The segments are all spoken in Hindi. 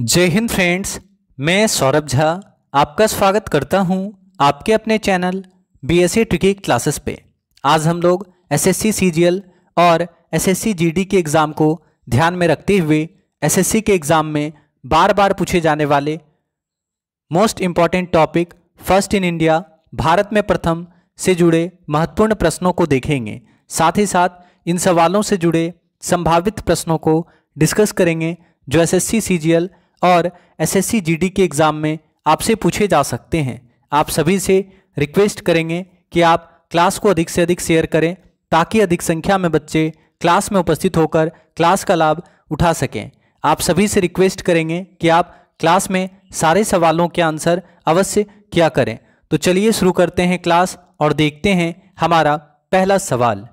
जय हिंद फ्रेंड्स, मैं सौरभ झा आपका स्वागत करता हूँ आपके अपने channel B S C tricky classes पे। आज हम लोग S S C C G L और S S C G D के एग्ज़ाम को ध्यान में रखते हुए एस एस सी के एग्ज़ाम में बार बार पूछे जाने वाले most important topic first in India Bharat में प्रथम से जुड़े महत्वपूर्ण प्रश्नों को देखेंगे। साथ ही साथ इन सवालों से जुड़े संभावित प्रश्नों को डिस्कस करेंगे जो एस एस सी और एसएससी जीडी के एग्ज़ाम में आपसे पूछे जा सकते हैं। आप सभी से रिक्वेस्ट करेंगे कि आप क्लास को अधिक से अधिक शेयर करें, ताकि अधिक संख्या में बच्चे क्लास में उपस्थित होकर क्लास का लाभ उठा सकें। आप सभी से रिक्वेस्ट करेंगे कि आप क्लास में सारे सवालों के आंसर अवश्य क्या करें। तो चलिए शुरू करते हैं क्लास और देखते हैं हमारा पहला सवाल।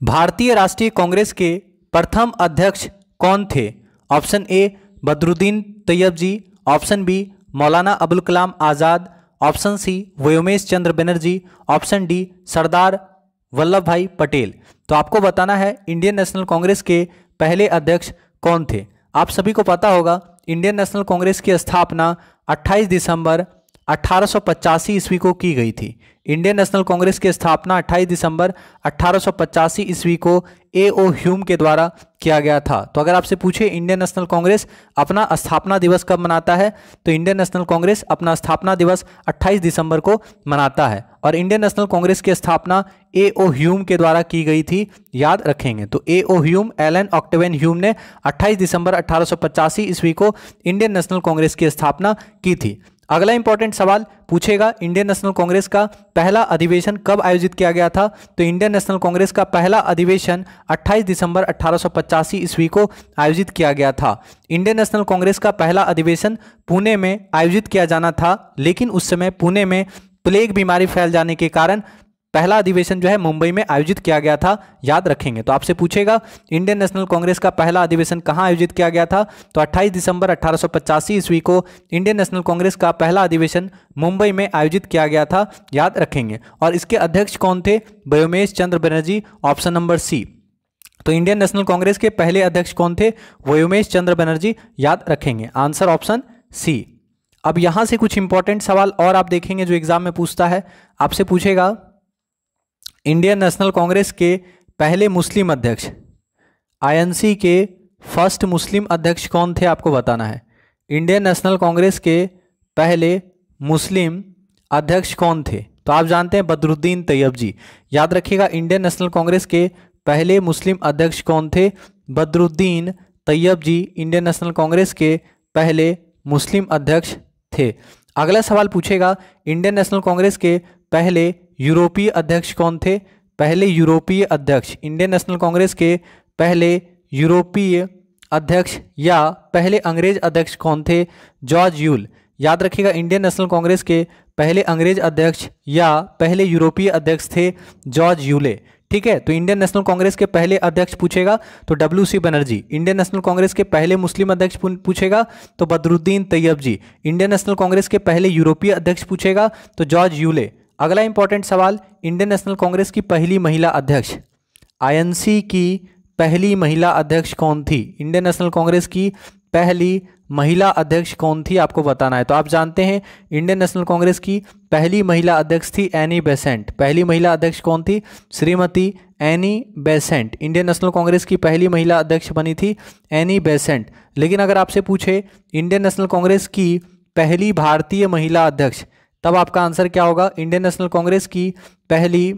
भारतीय राष्ट्रीय कांग्रेस के प्रथम अध्यक्ष कौन थे? Option A, Badruddin Tyab ji. Option B, Maulana Abul Kalam Azad. Option C, Womesh Chandra Banerjee. Option D, Sardar Vallabh bhai Patel. तो आपको बताना है, इंडियन नेशनल कांग्रेस के पहले अध्यक्ष कौन थे? आप सभी को पता होगा, इंडियन नेशनल कांग्रेस की स्थापना 28 दिसंबर अठारह ईस्वी को की गई थी। इंडियन नेशनल कांग्रेस की स्थापना 28 दिसंबर अठारह ईस्वी को ए ओ ह्यूम के द्वारा किया गया था। तो अगर आपसे पूछे, इंडियन नेशनल कांग्रेस अपना स्थापना दिवस कब मनाता है? तो इंडियन नेशनल कांग्रेस अपना स्थापना दिवस 28 दिसंबर को मनाता है और इंडियन नेशनल कांग्रेस की स्थापना ए ओ ह्यूम के द्वारा की गई थी। याद रखेंगे तो A O Hume, Allan Octavian Hume ने 28 दिसंबर अठारह ईस्वी को इंडियन नेशनल कांग्रेस की स्थापना की थी। अगला इंपॉर्टेंट सवाल पूछेगा इंडियन नेशनल कांग्रेस का। पहला अधिवेशन कब आयोजित किया गया था? तो इंडियन नेशनल कांग्रेस का पहला अधिवेशन 28 दिसंबर अठारह ईस्वी को आयोजित किया गया था। इंडियन नेशनल कांग्रेस का पहला अधिवेशन पुणे में आयोजित किया जाना था, लेकिन उस समय पुणे में प्लेग बीमारी फैल जाने के कारण पहला अधिवेशन जो है मुंबई में आयोजित किया गया था, याद रखेंगे। तो आपसे पूछेगा, इंडियन नेशनल कांग्रेस का पहला अधिवेशन कहाँ आयोजित किया गया था? तो 28 दिसंबर अठारह ईस्वी को इंडियन नेशनल कांग्रेस का पहला अधिवेशन मुंबई में आयोजित किया गया था, याद रखेंगे। और इसके अध्यक्ष कौन थे? Womesh Chandra Banerjee, option number C. तो इंडियन नेशनल कांग्रेस के पहले अध्यक्ष कौन थे? व्योमेश चंद्र बनर्जी, याद रखेंगे। Answer option C. अब यहाँ से कुछ इंपॉर्टेंट सवाल और आप देखेंगे जो एग्ज़ाम में पूछता है। आपसे पूछेगा इंडियन नेशनल कांग्रेस के पहले मुस्लिम अध्यक्ष, आईएनसी के फ़र्स्ट मुस्लिम अध्यक्ष कौन थे आपको बताना है? इंडियन नेशनल कांग्रेस के पहले मुस्लिम अध्यक्ष कौन थे? तो आप जानते हैं बदरुद्दीन तैयब जी। याद रखिएगा, इंडियन नेशनल कांग्रेस के पहले मुस्लिम अध्यक्ष कौन थे? Badruddin Tyab ji, Indian National Congress के पहले मुस्लिम अध्यक्ष थे। अगला सवाल पूछेगा, इंडियन नेशनल कांग्रेस के पहले यूरोपीय अध्यक्ष कौन थे? पहले यूरोपीय अध्यक्ष, इंडियन नेशनल कांग्रेस के पहले यूरोपीय अध्यक्ष या पहले अंग्रेज़ अध्यक्ष कौन थे? George Yule. याद रखिएगा, इंडियन नेशनल कांग्रेस के पहले अंग्रेज़ अध्यक्ष या पहले यूरोपीय अध्यक्ष थे जॉर्ज यूले। ठीक है तो इंडियन नेशनल कांग्रेस के पहले अध्यक्ष पूछेगा तो W C Banerjee. Indian National Congress के पहले मुस्लिम अध्यक्ष पूछेगा तो Badruddin Tyab ji Indian National Congress के पहले यूरोपीय अध्यक्ष पूछेगा तो जॉर्ज यूले। अगला इंपॉर्टेंट सवाल इंडियन नेशनल कांग्रेस की पहली महिला अध्यक्ष। आईएनसी की पहली महिला अध्यक्ष कौन थी? इंडियन नेशनल कांग्रेस की पहली महिला अध्यक्ष कौन थी, आपको बताना है। तो आप जानते हैं इंडियन नेशनल कांग्रेस की पहली महिला अध्यक्ष थी एनी बेसेंट पहली महिला अध्यक्ष कौन थी? Shrimati Annie Besant Indian National Congress की पहली महिला अध्यक्ष बनी थी एनी बेसेंट लेकिन अगर आपसे पूछे इंडियन नेशनल कांग्रेस की पहली भारतीय महिला अध्यक्ष तब आपका आंसर क्या होगा? इंडियन नेशनल कांग्रेस की पहली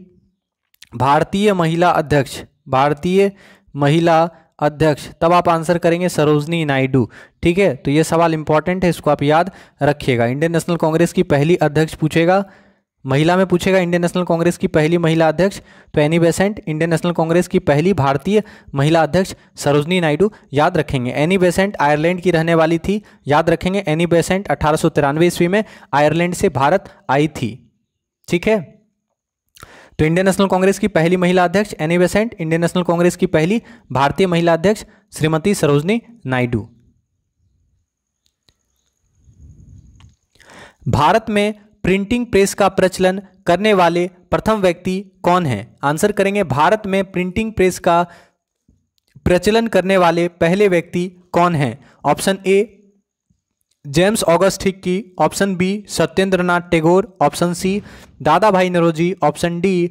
भारतीय महिला अध्यक्ष, भारतीय महिला अध्यक्ष। तब आप आंसर करेंगे सरोजनी नायडू। ठीक है? तो ये सवाल इंपॉर्टेंट है, इसको आप याद रखिएगा। इंडियन नेशनल कांग्रेस की पहली अध्यक्ष पूछेगा महिला में पूछेगा इंडियन नेशनल कांग्रेस की पहली महिला अध्यक्ष तो Annie Besant, Indian National Congress की पहली भारतीय महिला अध्यक्ष सरोजनी नायडू याद रखेंगे। एनी बेसेंट आयरलैंड की रहने वाली थी, याद रखेंगे। एनी बेसेंट अठारह ईस्वी में आयरलैंड से भारत आई थी। ठीक है? तो इंडियन नेशनल कांग्रेस की पहली महिला अध्यक्ष, Annie Besant, Indian National Congress की पहली भारतीय महिला अध्यक्ष श्रीमती सरोजनी नायडू। भारत में प्रिंटिंग प्रेस का प्रचलन करने वाले प्रथम व्यक्ति कौन है? आंसर करेंगे, भारत में प्रिंटिंग प्रेस का प्रचलन करने वाले पहले व्यक्ति कौन है? Option A, James August Hicky option B Satyendra Nath Tagore, option C Dada bhai Naoroji, option D,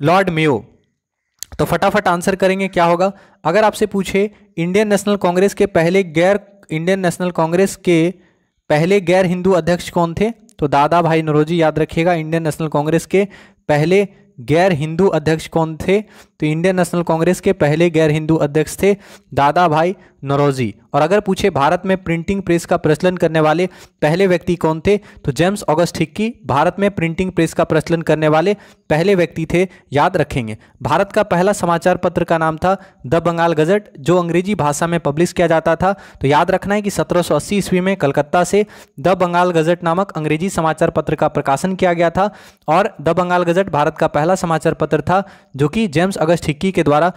Lord Mayo. तो फटाफट आंसर करेंगे, क्या होगा? अगर आपसे पूछे, इंडियन नेशनल कांग्रेस के पहले गैर, इंडियन नेशनल कांग्रेस के पहले गैर हिंदू अध्यक्ष कौन थे? तो दादा भाई नरोजी याद रखिएगा, इंडियन नेशनल कांग्रेस के पहले गैर हिंदू अध्यक्ष कौन थे? तो इंडियन नेशनल कांग्रेस के पहले गैर हिंदू अध्यक्ष थे दादा भाई नरोजी। और अगर पूछे भारत में प्रिंटिंग प्रेस का प्रचलन करने वाले पहले व्यक्ति कौन थे तो जेम्स ऑगस्ट हिक्की भारत में प्रिंटिंग प्रेस का प्रचलन करने वाले पहले व्यक्ति थे, याद रखेंगे। भारत का पहला समाचार पत्र का नाम था द बंगाल गजट, जो अंग्रेज़ी भाषा में पब्लिश किया जाता था। तो याद रखना है कि सत्रह सौ अस्सी ईस्वी में कलकत्ता से द बंगाल गजट नामक अंग्रेज़ी समाचार पत्र का प्रकाशन किया गया था। और द बंगाल गजट भारत का पहला समाचार पत्र था, जो कि जेम्स अगस्त हिक्की के द्वारा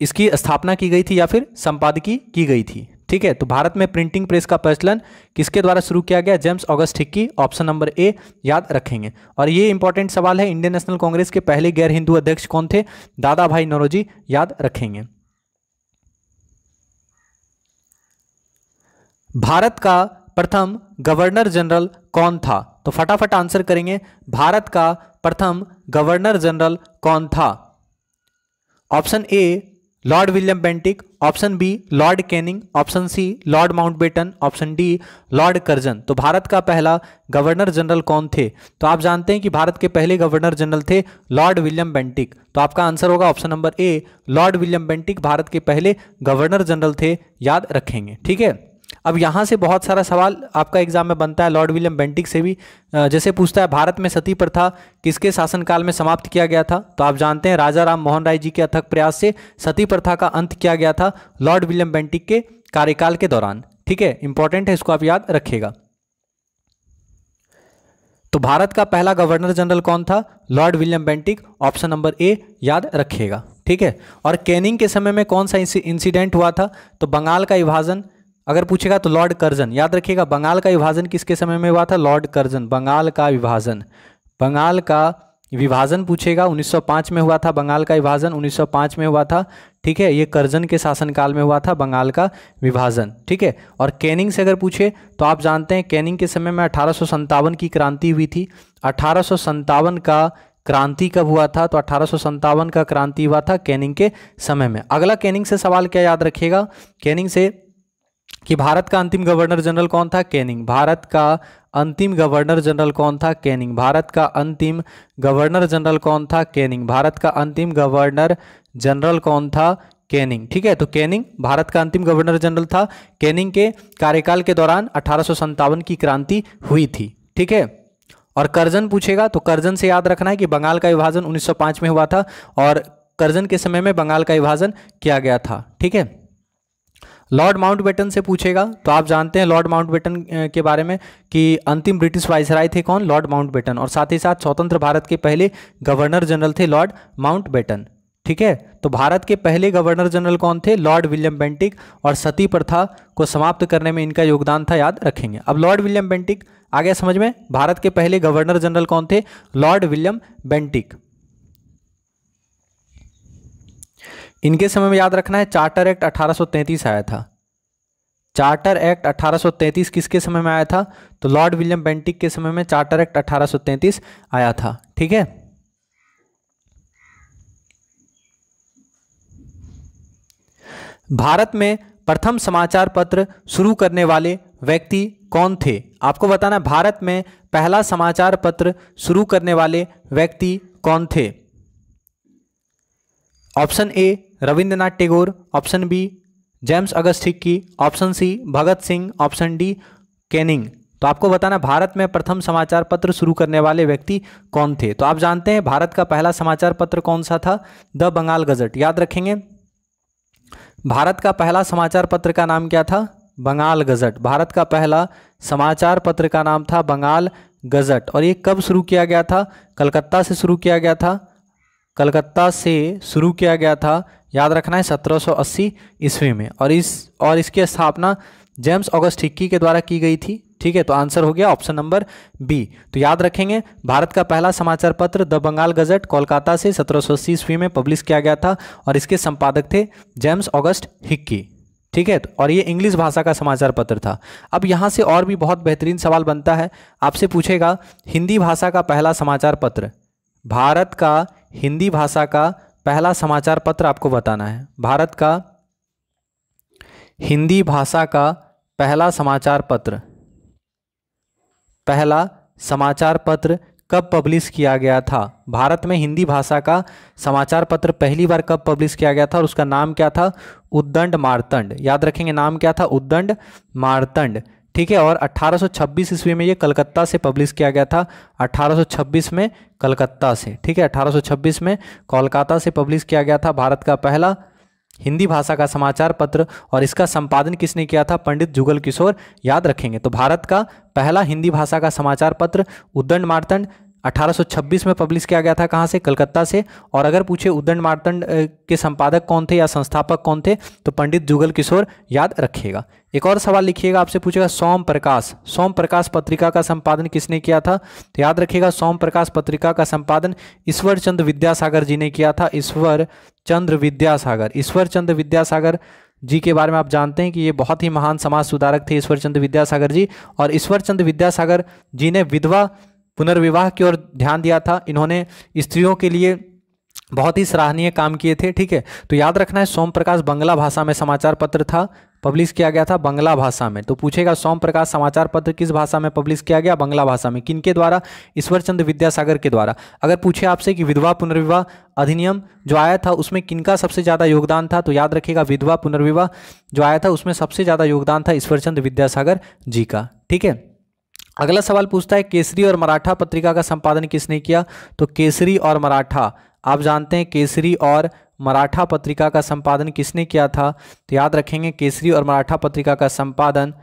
इसकी स्थापना की गई थी या फिर संपादकी की गई थी। ठीक है तो भारत में प्रिंटिंग प्रेस का प्रचलन किसके द्वारा शुरू किया गया? James August Hicky option number A याद रखेंगे। और ये इंपॉर्टेंट सवाल है इंडियन नेशनल कांग्रेस के पहले गैर हिंदू अध्यक्ष कौन थे? दादा भाई नौरोजी, याद रखेंगे। भारत का प्रथम गवर्नर जनरल कौन था? तो फटाफट आंसर करेंगे। भारत का प्रथम गवर्नर जनरल कौन था? Option A, Lord William Bentinck, option B, Lord Canning, option C, Lord Mountbatten, option D, Lord Curzon. तो भारत का पहला गवर्नर जनरल कौन थे? तो आप जानते हैं कि भारत के पहले गवर्नर जनरल थे लॉर्ड विलियम बेंटिक। तो आपका आंसर होगा option number A, Lord William Bentinck Bharat के पहले गवर्नर जनरल थे। याद रखेंगे, ठीक है? अब यहाँ से बहुत सारा सवाल आपका एग्ज़ाम में बनता है, लॉर्ड विलियम बेंटिक से भी जैसे पूछता है, भारत में सती प्रथा किसके शासनकाल में समाप्त किया गया था? तो आप जानते हैं, राजा राम मोहन राय जी के अथक प्रयास से सती प्रथा का अंत किया गया था, लॉर्ड विलियम बेंटिक के कार्यकाल के दौरान। ठीक है, इंपॉर्टेंट है, इसको आप याद रखिएगा। तो भारत का पहला गवर्नर जनरल कौन था? Lord William Bentinck, option number A, याद रखिएगा। ठीक है, और कैनिंग के समय में कौन सा इंसिडेंट हुआ था? तो बंगाल का विभाजन अगर पूछेगा तो लॉर्ड कर्जन। याद रखिएगा, बंगाल का विभाजन किसके समय में हुआ था? लॉर्ड कर्जन, बंगाल का विभाजन। बंगाल का विभाजन पूछेगा 1905 में हुआ था बंगाल का विभाजन 1905 में हुआ था, ठीक है, ये कर्जन के शासनकाल में हुआ था बंगाल का विभाजन, ठीक है। और कैनिंग से अगर पूछे तो आप जानते हैं कैनिंग के समय में अठारह की क्रांति हुई थी। अठारह का क्रांति कब हुआ था? तो अठारह का क्रांति हुआ था कैनिंग के समय में। अगला कैनिंग से सवाल क्या याद रखिएगा? कैनिंग से कि भारत का अंतिम गवर्नर जनरल कौन था? कैनिंग। भारत का अंतिम गवर्नर जनरल कौन था? कैनिंग। भारत का अंतिम गवर्नर जनरल कौन था? कैनिंग। भारत का अंतिम गवर्नर जनरल कौन था? कैनिंग। ठीक है तो कैनिंग, भारत का अंतिम गवर्नर जनरल था। कैनिंग के कार्यकाल के दौरान अठारह की क्रांति हुई थी। ठीक है? और कर्जन पूछेगा तो कर्जन से याद रखना है कि बंगाल का विभाजन 1905 में हुआ था और कर्जन के समय में बंगाल का विभाजन किया गया था। ठीक है? लॉर्ड माउंटबेटन से पूछेगा। तो आप जानते हैं लॉर्ड माउंटबेटन के बारे में कि अंतिम ब्रिटिश वाइसराय थे कौन? लॉर्ड माउंटबेटन और साथ ही साथ स्वतंत्र भारत के पहले गवर्नर जनरल थे लॉर्ड माउंटबेटन ठीक है? तो भारत के पहले गवर्नर जनरल कौन थे? लॉर्ड विलियम बेंटिक और सती प्रथा को समाप्त करने में इनका योगदान था, याद रखेंगे। अब लॉर्ड विलियम बेंटिक आ गया समझ में? भारत के पहले गवर्नर जनरल कौन थे? लॉर्ड विलियम बेंटिक इनके समय में याद रखना है, चार्टर एक्ट 1833 आया था। चार्टर एक्ट 1833 किसके समय में आया था? तो लॉर्ड विलियम बेंटिक के समय में चार्टर एक्ट 1833 आया था। ठीक है? भारत में प्रथम समाचार पत्र शुरू करने वाले व्यक्ति कौन थे? आपको बताना भारत में पहला समाचार पत्र शुरू करने वाले व्यक्ति कौन थे? Option A Rabindranath Tagore, option B, James August Hicky option C, Bhagat Singh, option D, Canning. तो आपको बताना, भारत में प्रथम समाचार पत्र शुरू करने वाले व्यक्ति कौन थे? तो आप जानते हैं, भारत का पहला समाचार पत्र कौन सा था? The Bengal Gazette. याद रखेंगे, भारत का पहला समाचार पत्र का नाम क्या था? बंगाल गजट। भारत का पहला समाचार पत्र का नाम था बंगाल गजट। और ये कब शुरू किया गया था? कलकत्ता से शुरू किया गया था। कलकत्ता से शुरू किया गया था याद रखना है 1780 ईस्वी में। और इस, और इसकी स्थापना जेम्स ऑगस्ट हिक्की के द्वारा की गई थी। ठीक है तो आंसर हो गया ऑप्शन नंबर बी। तो याद रखेंगे, भारत का पहला समाचार पत्र द बंगाल गजट कोलकाता से सत्रह सौ अस्सी ईस्वी में पब्लिश किया गया था, और इसके संपादक थे जेम्स ऑगस्ट हिक्की ठीक है और ये इंग्लिश भाषा का समाचार पत्र था। अब यहाँ से और भी बहुत बेहतरीन सवाल बनता है। आपसे पूछेगा, हिंदी भाषा का पहला समाचार पत्र, भारत का हिंदी भाषा का पहला समाचार पत्र आपको बताना है। भारत का हिंदी भाषा का पहला समाचार पत्र। पहला समाचार पत्र कब पब्लिश किया गया था? भारत में हिंदी भाषा का समाचार पत्र पहली बार कब पब्लिश किया गया था और उसका नाम क्या था? उद्दंड मारतंड। याद रखेंगे नाम क्या था? उद्दंड मारतंड। ठीक है, और 1826 ईस्वी में ये कलकत्ता से पब्लिश किया गया था। 1826 में कलकत्ता से, ठीक है 1826 में कोलकाता से पब्लिश किया गया था भारत का पहला हिंदी भाषा का समाचार पत्र, और इसका संपादन किसने किया था? पंडित जुगल किशोर। याद रखेंगे तो भारत का पहला हिंदी भाषा का समाचार पत्र उद्दंड मारतंड 1826 में पब्लिश किया गया था, कहाँ से? कलकत्ता से। और अगर पूछे उद्दंड मारतंड के संपादक कौन थे या संस्थापक कौन थे तो पंडित जुगल किशोर याद रखिएगा। एक और सवाल लिखिएगा, आपसे पूछेगा, सोम प्रकाश। सोम प्रकाश पत्रिका का संपादन किसने किया था? तो याद रखिएगा, सोम प्रकाश पत्रिका का संपादन ईश्वर चंद्र विद्यासागर जी ने किया था। ईश्वर चंद्र विद्यासागर। ईश्वर चंद्र विद्यासागर जी के बारे में आप जानते हैं कि ये बहुत ही महान समाज सुधारक थे, ईश्वर चंद्र विद्यासागर जी। और ईश्वर चंद्र विद्यासागर जी ने विधवा पुनर्विवाह की ओर ध्यान दिया था। इन्होंने स्त्रियों के लिए बहुत ही सराहनीय काम किए थे, ठीक है? तो याद रखना है सोम प्रकाश बंगला भाषा में समाचार पत्र था, पब्लिश किया गया था बंगला भाषा में। तो पूछेगा सोम प्रकाश समाचार पत्र किस भाषा में पब्लिश किया गया? बंगला भाषा में। किन के द्वारा? ईश्वरचंद विद्यासागर के द्वारा। अगर पूछे आपसे कि विधवा पुनर्विवाह अधिनियम जो आया था, उसमें किनका सबसे ज़्यादा योगदान था? तो याद रखिएगा, विधवा पुनर्विवाह जो आया था, उसमें सबसे ज़्यादा योगदान था ईश्वरचंद विद्यासागर जी का, ठीक है? अगला सवाल पूछता है, केसरी और मराठा पत्रिका का संपादन किसने किया? तो केसरी और मराठा। आप जानते हैं, केसरी और मराठा पत्रिका का संपादन किसने किया था? तो याद रखेंगे, केसरी और मराठा पत्रिका का संपादन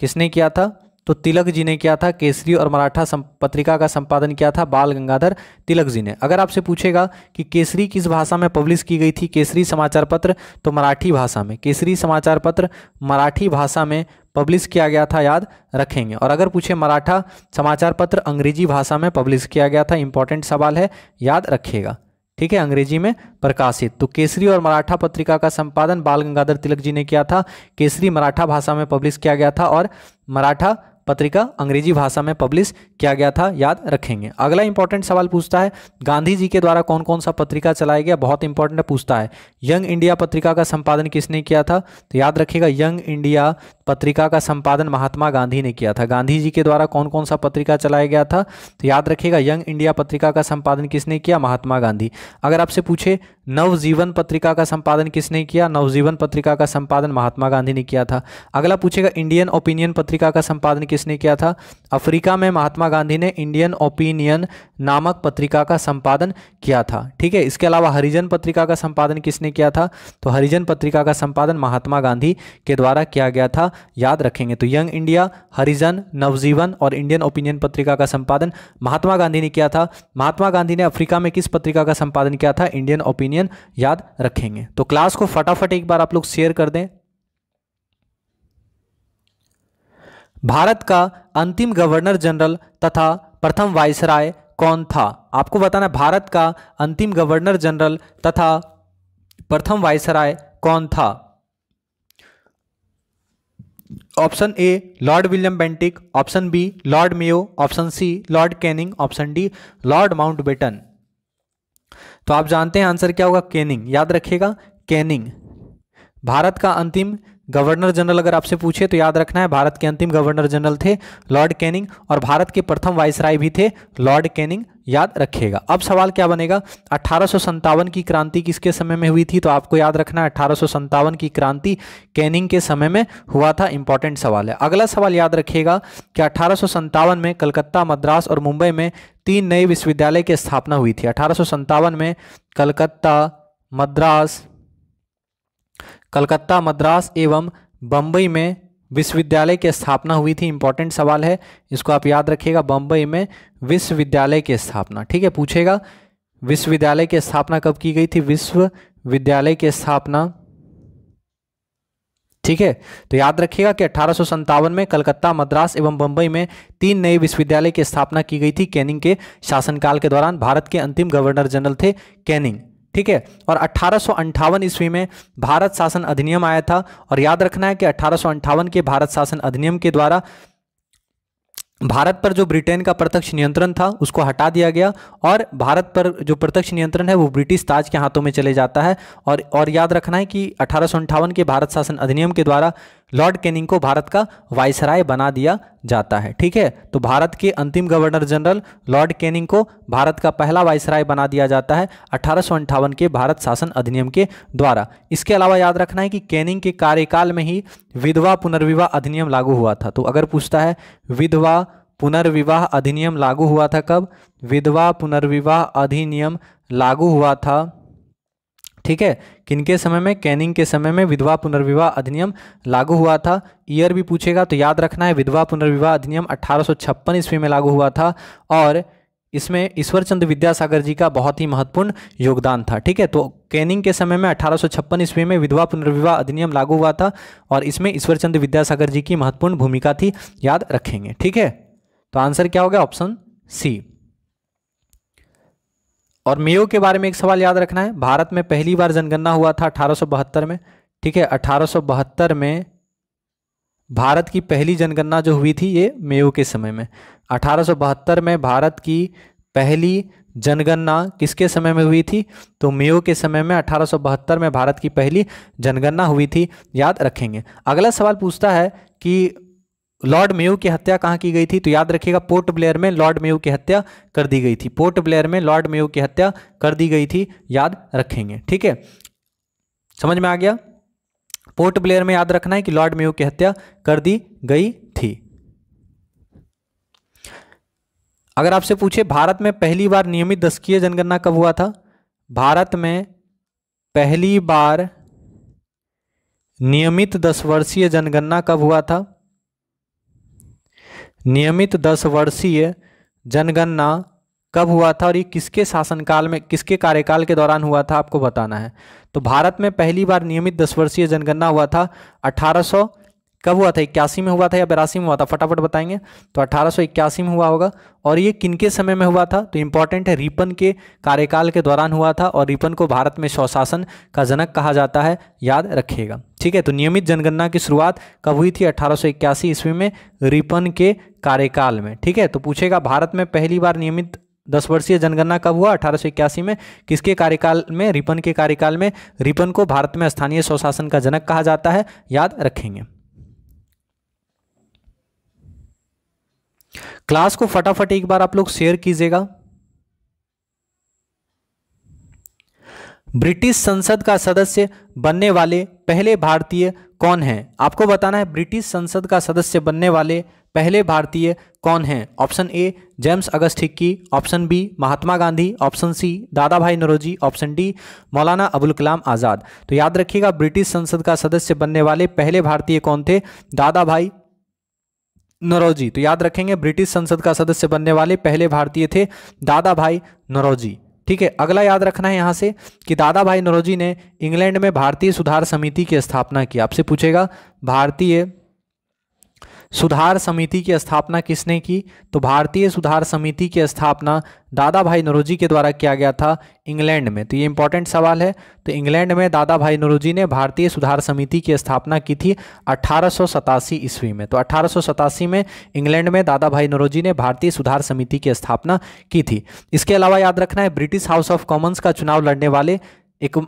किसने किया था? तो तिलक जी ने किया था, केसरी और मराठा पत्रिका का संपादन किया था बाल गंगाधर तिलक जी ने। अगर आपसे पूछेगा कि केसरी किस भाषा में पब्लिश की गई थी, केसरी समाचार पत्र तो मराठी भाषा में। केसरी समाचार पत्र मराठी भाषा में पब्लिश किया गया था याद रखेंगे। और अगर पूछे मराठा समाचार पत्र अंग्रेज़ी भाषा में पब्लिश किया गया था, इंपॉर्टेंट सवाल है, याद रखिएगा। ठीक है, अंग्रेज़ी में प्रकाशित। तो केसरी और मराठा पत्रिका का संपादन बाल गंगाधर तिलक जी ने किया था। केसरी मराठा भाषा में पब्लिश किया गया था और मराठा पत्रिका अंग्रेज़ी भाषा में पब्लिश किया गया था, याद रखेंगे। अगला इंपॉर्टेंट सवाल पूछता है, गांधी जी के द्वारा कौन कौन सा पत्रिका चलाया गया? बहुत इंपॉर्टेंट पूछता है। यंग इंडिया पत्रिका का संपादन किसने किया था? तो याद रखिएगा, यंग इंडिया पत्रिका का संपादन महात्मा गांधी ने किया था। गांधी जी के द्वारा कौन कौन सा पत्रिका चलाया गया था? तो याद रखिएगा, यंग इंडिया पत्रिका का संपादन किसने किया? महात्मा गांधी। अगर आपसे पूछे, नवजीवन पत्रिका का संपादन किसने किया? नवजीवन पत्रिका का संपादन महात्मा गांधी ने किया था। अगला पूछेगा, इंडियन ओपिनियन पत्रिका का संपादन किसने किया था? अफ्रीका में महात्मा गांधी ने इंडियन ओपिनियन नामक पत्रिका का संपादन किया था। ठीक है, इसके अलावा हरिजन पत्रिका का संपादन किसने किया था? तो हरिजन पत्रिका का संपादन महात्मा गांधी के द्वारा किया गया था। याद रखेंगे तो यंग इंडिया, हरिजन, नवजीवन और इंडियन ओपिनियन पत्रिका का संपादन महात्मा गांधी ने किया था। महात्मा गांधी ने अफ्रीका में किस पत्रिका का संपादन किया था? इंडियन ओपिनियन, याद रखेंगे। तो क्लास को फटाफट एक बार आप लोग शेयर कर दें। भारत का अंतिम गवर्नर जनरल तथा प्रथम वायसराय कौन था? आपको बताना भारत का अंतिम गवर्नर जनरल तथा प्रथम वायसराय कौन था? Option A, Lord William Bentinck, option B, Lord Mayo, option C, Lord Canning, option D, Lord Mountbatten तो आप जानते हैं आंसर क्या होगा? कैनिंग। याद रखिएगा, कैनिंग। भारत का अंतिम गवर्नर जनरल अगर आपसे पूछे तो याद रखना है, भारत के अंतिम गवर्नर जनरल थे लॉर्ड कैनिंग और भारत के प्रथम वायसराय भी थे, लॉर्ड कैनिंग याद रखिएगा। अब सवाल क्या बनेगा? अठारह की क्रांति किसके समय में हुई थी? तो आपको याद रखना है, अठारह की क्रांति कैनिंग के समय में हुआ था, इंपॉर्टेंट सवाल है। अगला सवाल याद रखिएगा कि अठारह में कलकत्ता, मद्रास और मुंबई में तीन नए विश्वविद्यालय की स्थापना हुई थी। अठारह में कलकत्ता, मद्रास कलकत्ता मद्रास एवं बम्बई में विश्वविद्यालय की स्थापना हुई थी। इंपॉर्टेंट सवाल है, इसको आप याद रखिएगा बम्बई में विश्वविद्यालय की स्थापना, ठीक है? पूछेगा, विश्वविद्यालय की स्थापना कब की गई थी? विश्वविद्यालय की स्थापना, ठीक है? तो याद रखिएगा कि अठारह में कलकत्ता, मद्रास एवं बंबई में तीन नए विश्वविद्यालय की स्थापना की गई थी, कैनिंग के शासनकाल के दौरान। भारत के अंतिम गवर्नर जनरल थे कैनिंग। ठीक है? और अठारह ईस्वी में भारत शासन अधिनियम आया था और याद रखना है कि अठारह के भारत शासन अधिनियम के द्वारा भारत पर जो ब्रिटेन का प्रत्यक्ष नियंत्रण था, उसको हटा दिया गया और भारत पर जो प्रत्यक्ष नियंत्रण है, वो ब्रिटिश ताज के हाथों में चले जाता है। और और याद रखना है कि अठारह के भारत शासन अधिनियम के द्वारा लॉर्ड कैनिंग को भारत का वायसराय बना दिया जाता है। ठीक है? तो भारत के अंतिम गवर्नर जनरल लॉर्ड कैनिंग को भारत का पहला वायसराय बना दिया जाता है अठारह के भारत शासन अधिनियम के द्वारा। इसके अलावा याद रखना है कि कैनिंग के कार्यकाल में ही विधवा पुनर्विवाह अधिनियम लागू हुआ था। तो अगर पूछता है, विधवा पुनर्विवाह अधिनियम लागू हुआ था कब? विधवा पुनर्विवाह अधिनियम लागू हुआ था ठीक है? किनके समय में? कैनिंग के समय में विधवा पुनर्विवाह अधिनियम लागू हुआ था। ईयर भी पूछेगा तो याद रखना है, विधवा पुनर्विवाह अधिनियम अट्ठारह ईस्वी में लागू हुआ था और इसमें ईश्वर चंद्र विद्यासागर जी का बहुत ही महत्वपूर्ण योगदान था, ठीक है? तो कैनिंग के समय में अठारह सौ छप्पन ईस्वी में विधवा पुनर्विवाह अधिनियम लागू हुआ था और इसमें ईश्वर चंद्र विद्यासागर जी की महत्वपूर्ण भूमिका थी, याद रखेंगे, ठीक है? तो आंसर क्या होगा ऑप्शन सी। और मेयो के बारे में एक सवाल याद रखना है। भारत में पहली बार जनगणना हुआ था अठारह सौ बहत्तर में। ठीक है, अठारह सौ बहत्तर में भारत की पहली जनगणना जो हुई थी ये मेयो के समय में। अठारह सौ बहत्तर में भारत की पहली जनगणना किसके समय में हुई थी? तो मेयो के समय में अठारह सौ बहत्तर में भारत की पहली जनगणना हुई थी। याद रखेंगे। अगला सवाल पूछता है कि लॉर्ड मेयू की हत्या कहाँ की गई थी? तो याद रखिएगा, पोर्ट ब्लेयर में लॉर्ड मेयू की हत्या कर दी गई थी। पोर्ट ब्लेयर में लॉर्ड मेयू की हत्या कर दी गई थी, याद रखेंगे, ठीक है? समझ में आ गया? पोर्ट ब्लेयर में याद रखना है कि लॉर्ड मेयू की हत्या कर दी गई थी। अगर आपसे पूछे, भारत में पहली बार नियमित दशकीय जनगणना कब हुआ था? भारत में पहली बार नियमित दस वर्षीय जनगणना कब हुआ था? नियमित दस वर्षीय जनगणना कब हुआ था और ये किसके शासनकाल में, किसके कार्यकाल के दौरान हुआ था, आपको बताना है। तो भारत में पहली बार नियमित दस वर्षीय जनगणना हुआ था 1800 कब हुआ था, इक्यासी में हुआ था या बिरासी में हुआ था, फटाफट बताएँगे। तो अठारह सौ इक्यासी में हुआ होगा और ये किनके समय में हुआ था तो इंपॉर्टेंट है, रिपन के कार्यकाल के दौरान हुआ था और रिपन को भारत में स्वशासन का जनक कहा जाता है, याद रखिएगा। ठीक है तो नियमित जनगणना की शुरुआत कब हुई थी अठारह ईस्वी में? रिपन के कार्यकाल में। ठीक है तो पूछेगा, भारत में पहली बार नियमित दस वर्षीय जनगणना कब हुआ अठारह सौ इक्यासी में? किसके कार्यकाल में? रिपन के कार्यकाल में। रिपन को भारत में स्थानीय स्वशासन का जनक कहा जाता है। याद रखेंगे। क्लास को फटाफट एक बार आप लोग शेयर कीजिएगा। ब्रिटिश संसद का सदस्य बनने वाले पहले भारतीय कौन हैं? आपको बताना है, ब्रिटिश संसद का सदस्य बनने वाले पहले भारतीय कौन हैं? Option A, James August Hicky option B, Mahatma Gandhi, option C Dada bhai Naoroji, option D, मौलाना अबुल कलाम आज़ाद। तो याद रखिएगा, ब्रिटिश संसद का सदस्य बनने वाले पहले भारतीय कौन थे? दादा भाई नरोजी। तो याद रखेंगे, ब्रिटिश संसद का सदस्य बनने वाले पहले भारतीय थे दादा भाई नरोजी। ठीक है, अगला याद रखना है यहाँ से कि दादा भाई नरोजी ने इंग्लैंड में भारतीय सुधार समिति की स्थापना की। आपसे पूछेगा, भारतीय सुधार समिति की स्थापना किसने की? तो भारतीय सुधार समिति की स्थापना दादा भाई नरोजी के द्वारा किया गया था इंग्लैंड में। तो ये इंपॉर्टेंट सवाल है। तो इंग्लैंड में दादा भाई नरोजी ने भारतीय सुधार समिति की स्थापना की थी अठारह सौ सतासी ईस्वी में। तो अठारह सौ सतासी में इंग्लैंड में दादा भाई नरोजी ने भारतीय सुधार समिति की स्थापना की थी। इसके अलावा याद रखना है, ब्रिटिश हाउस ऑफ़ कॉमन्स का चुनाव लड़ने वाले एक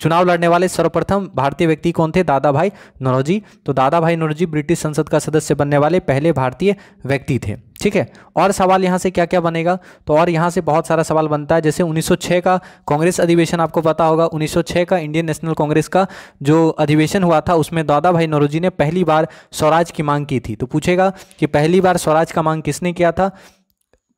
चुनाव लड़ने वाले सर्वप्रथम भारतीय व्यक्ति कौन थे? दादा भाई नौरोजी। तो दादा भाई नौरोजी ब्रिटिश संसद का सदस्य बनने वाले पहले भारतीय व्यक्ति थे। ठीक है? और सवाल यहाँ से क्या क्या बनेगा? तो और यहाँ से बहुत सारा सवाल बनता है। जैसे 1906 का कांग्रेस अधिवेशन, आपको पता होगा 1906 का इंडियन नेशनल कांग्रेस का जो अधिवेशन हुआ था, उसमें दादा भाई नौरोजी ने पहली बार स्वराज की मांग की थी। तो पूछेगा कि पहली बार स्वराज का मांग किसने किया था?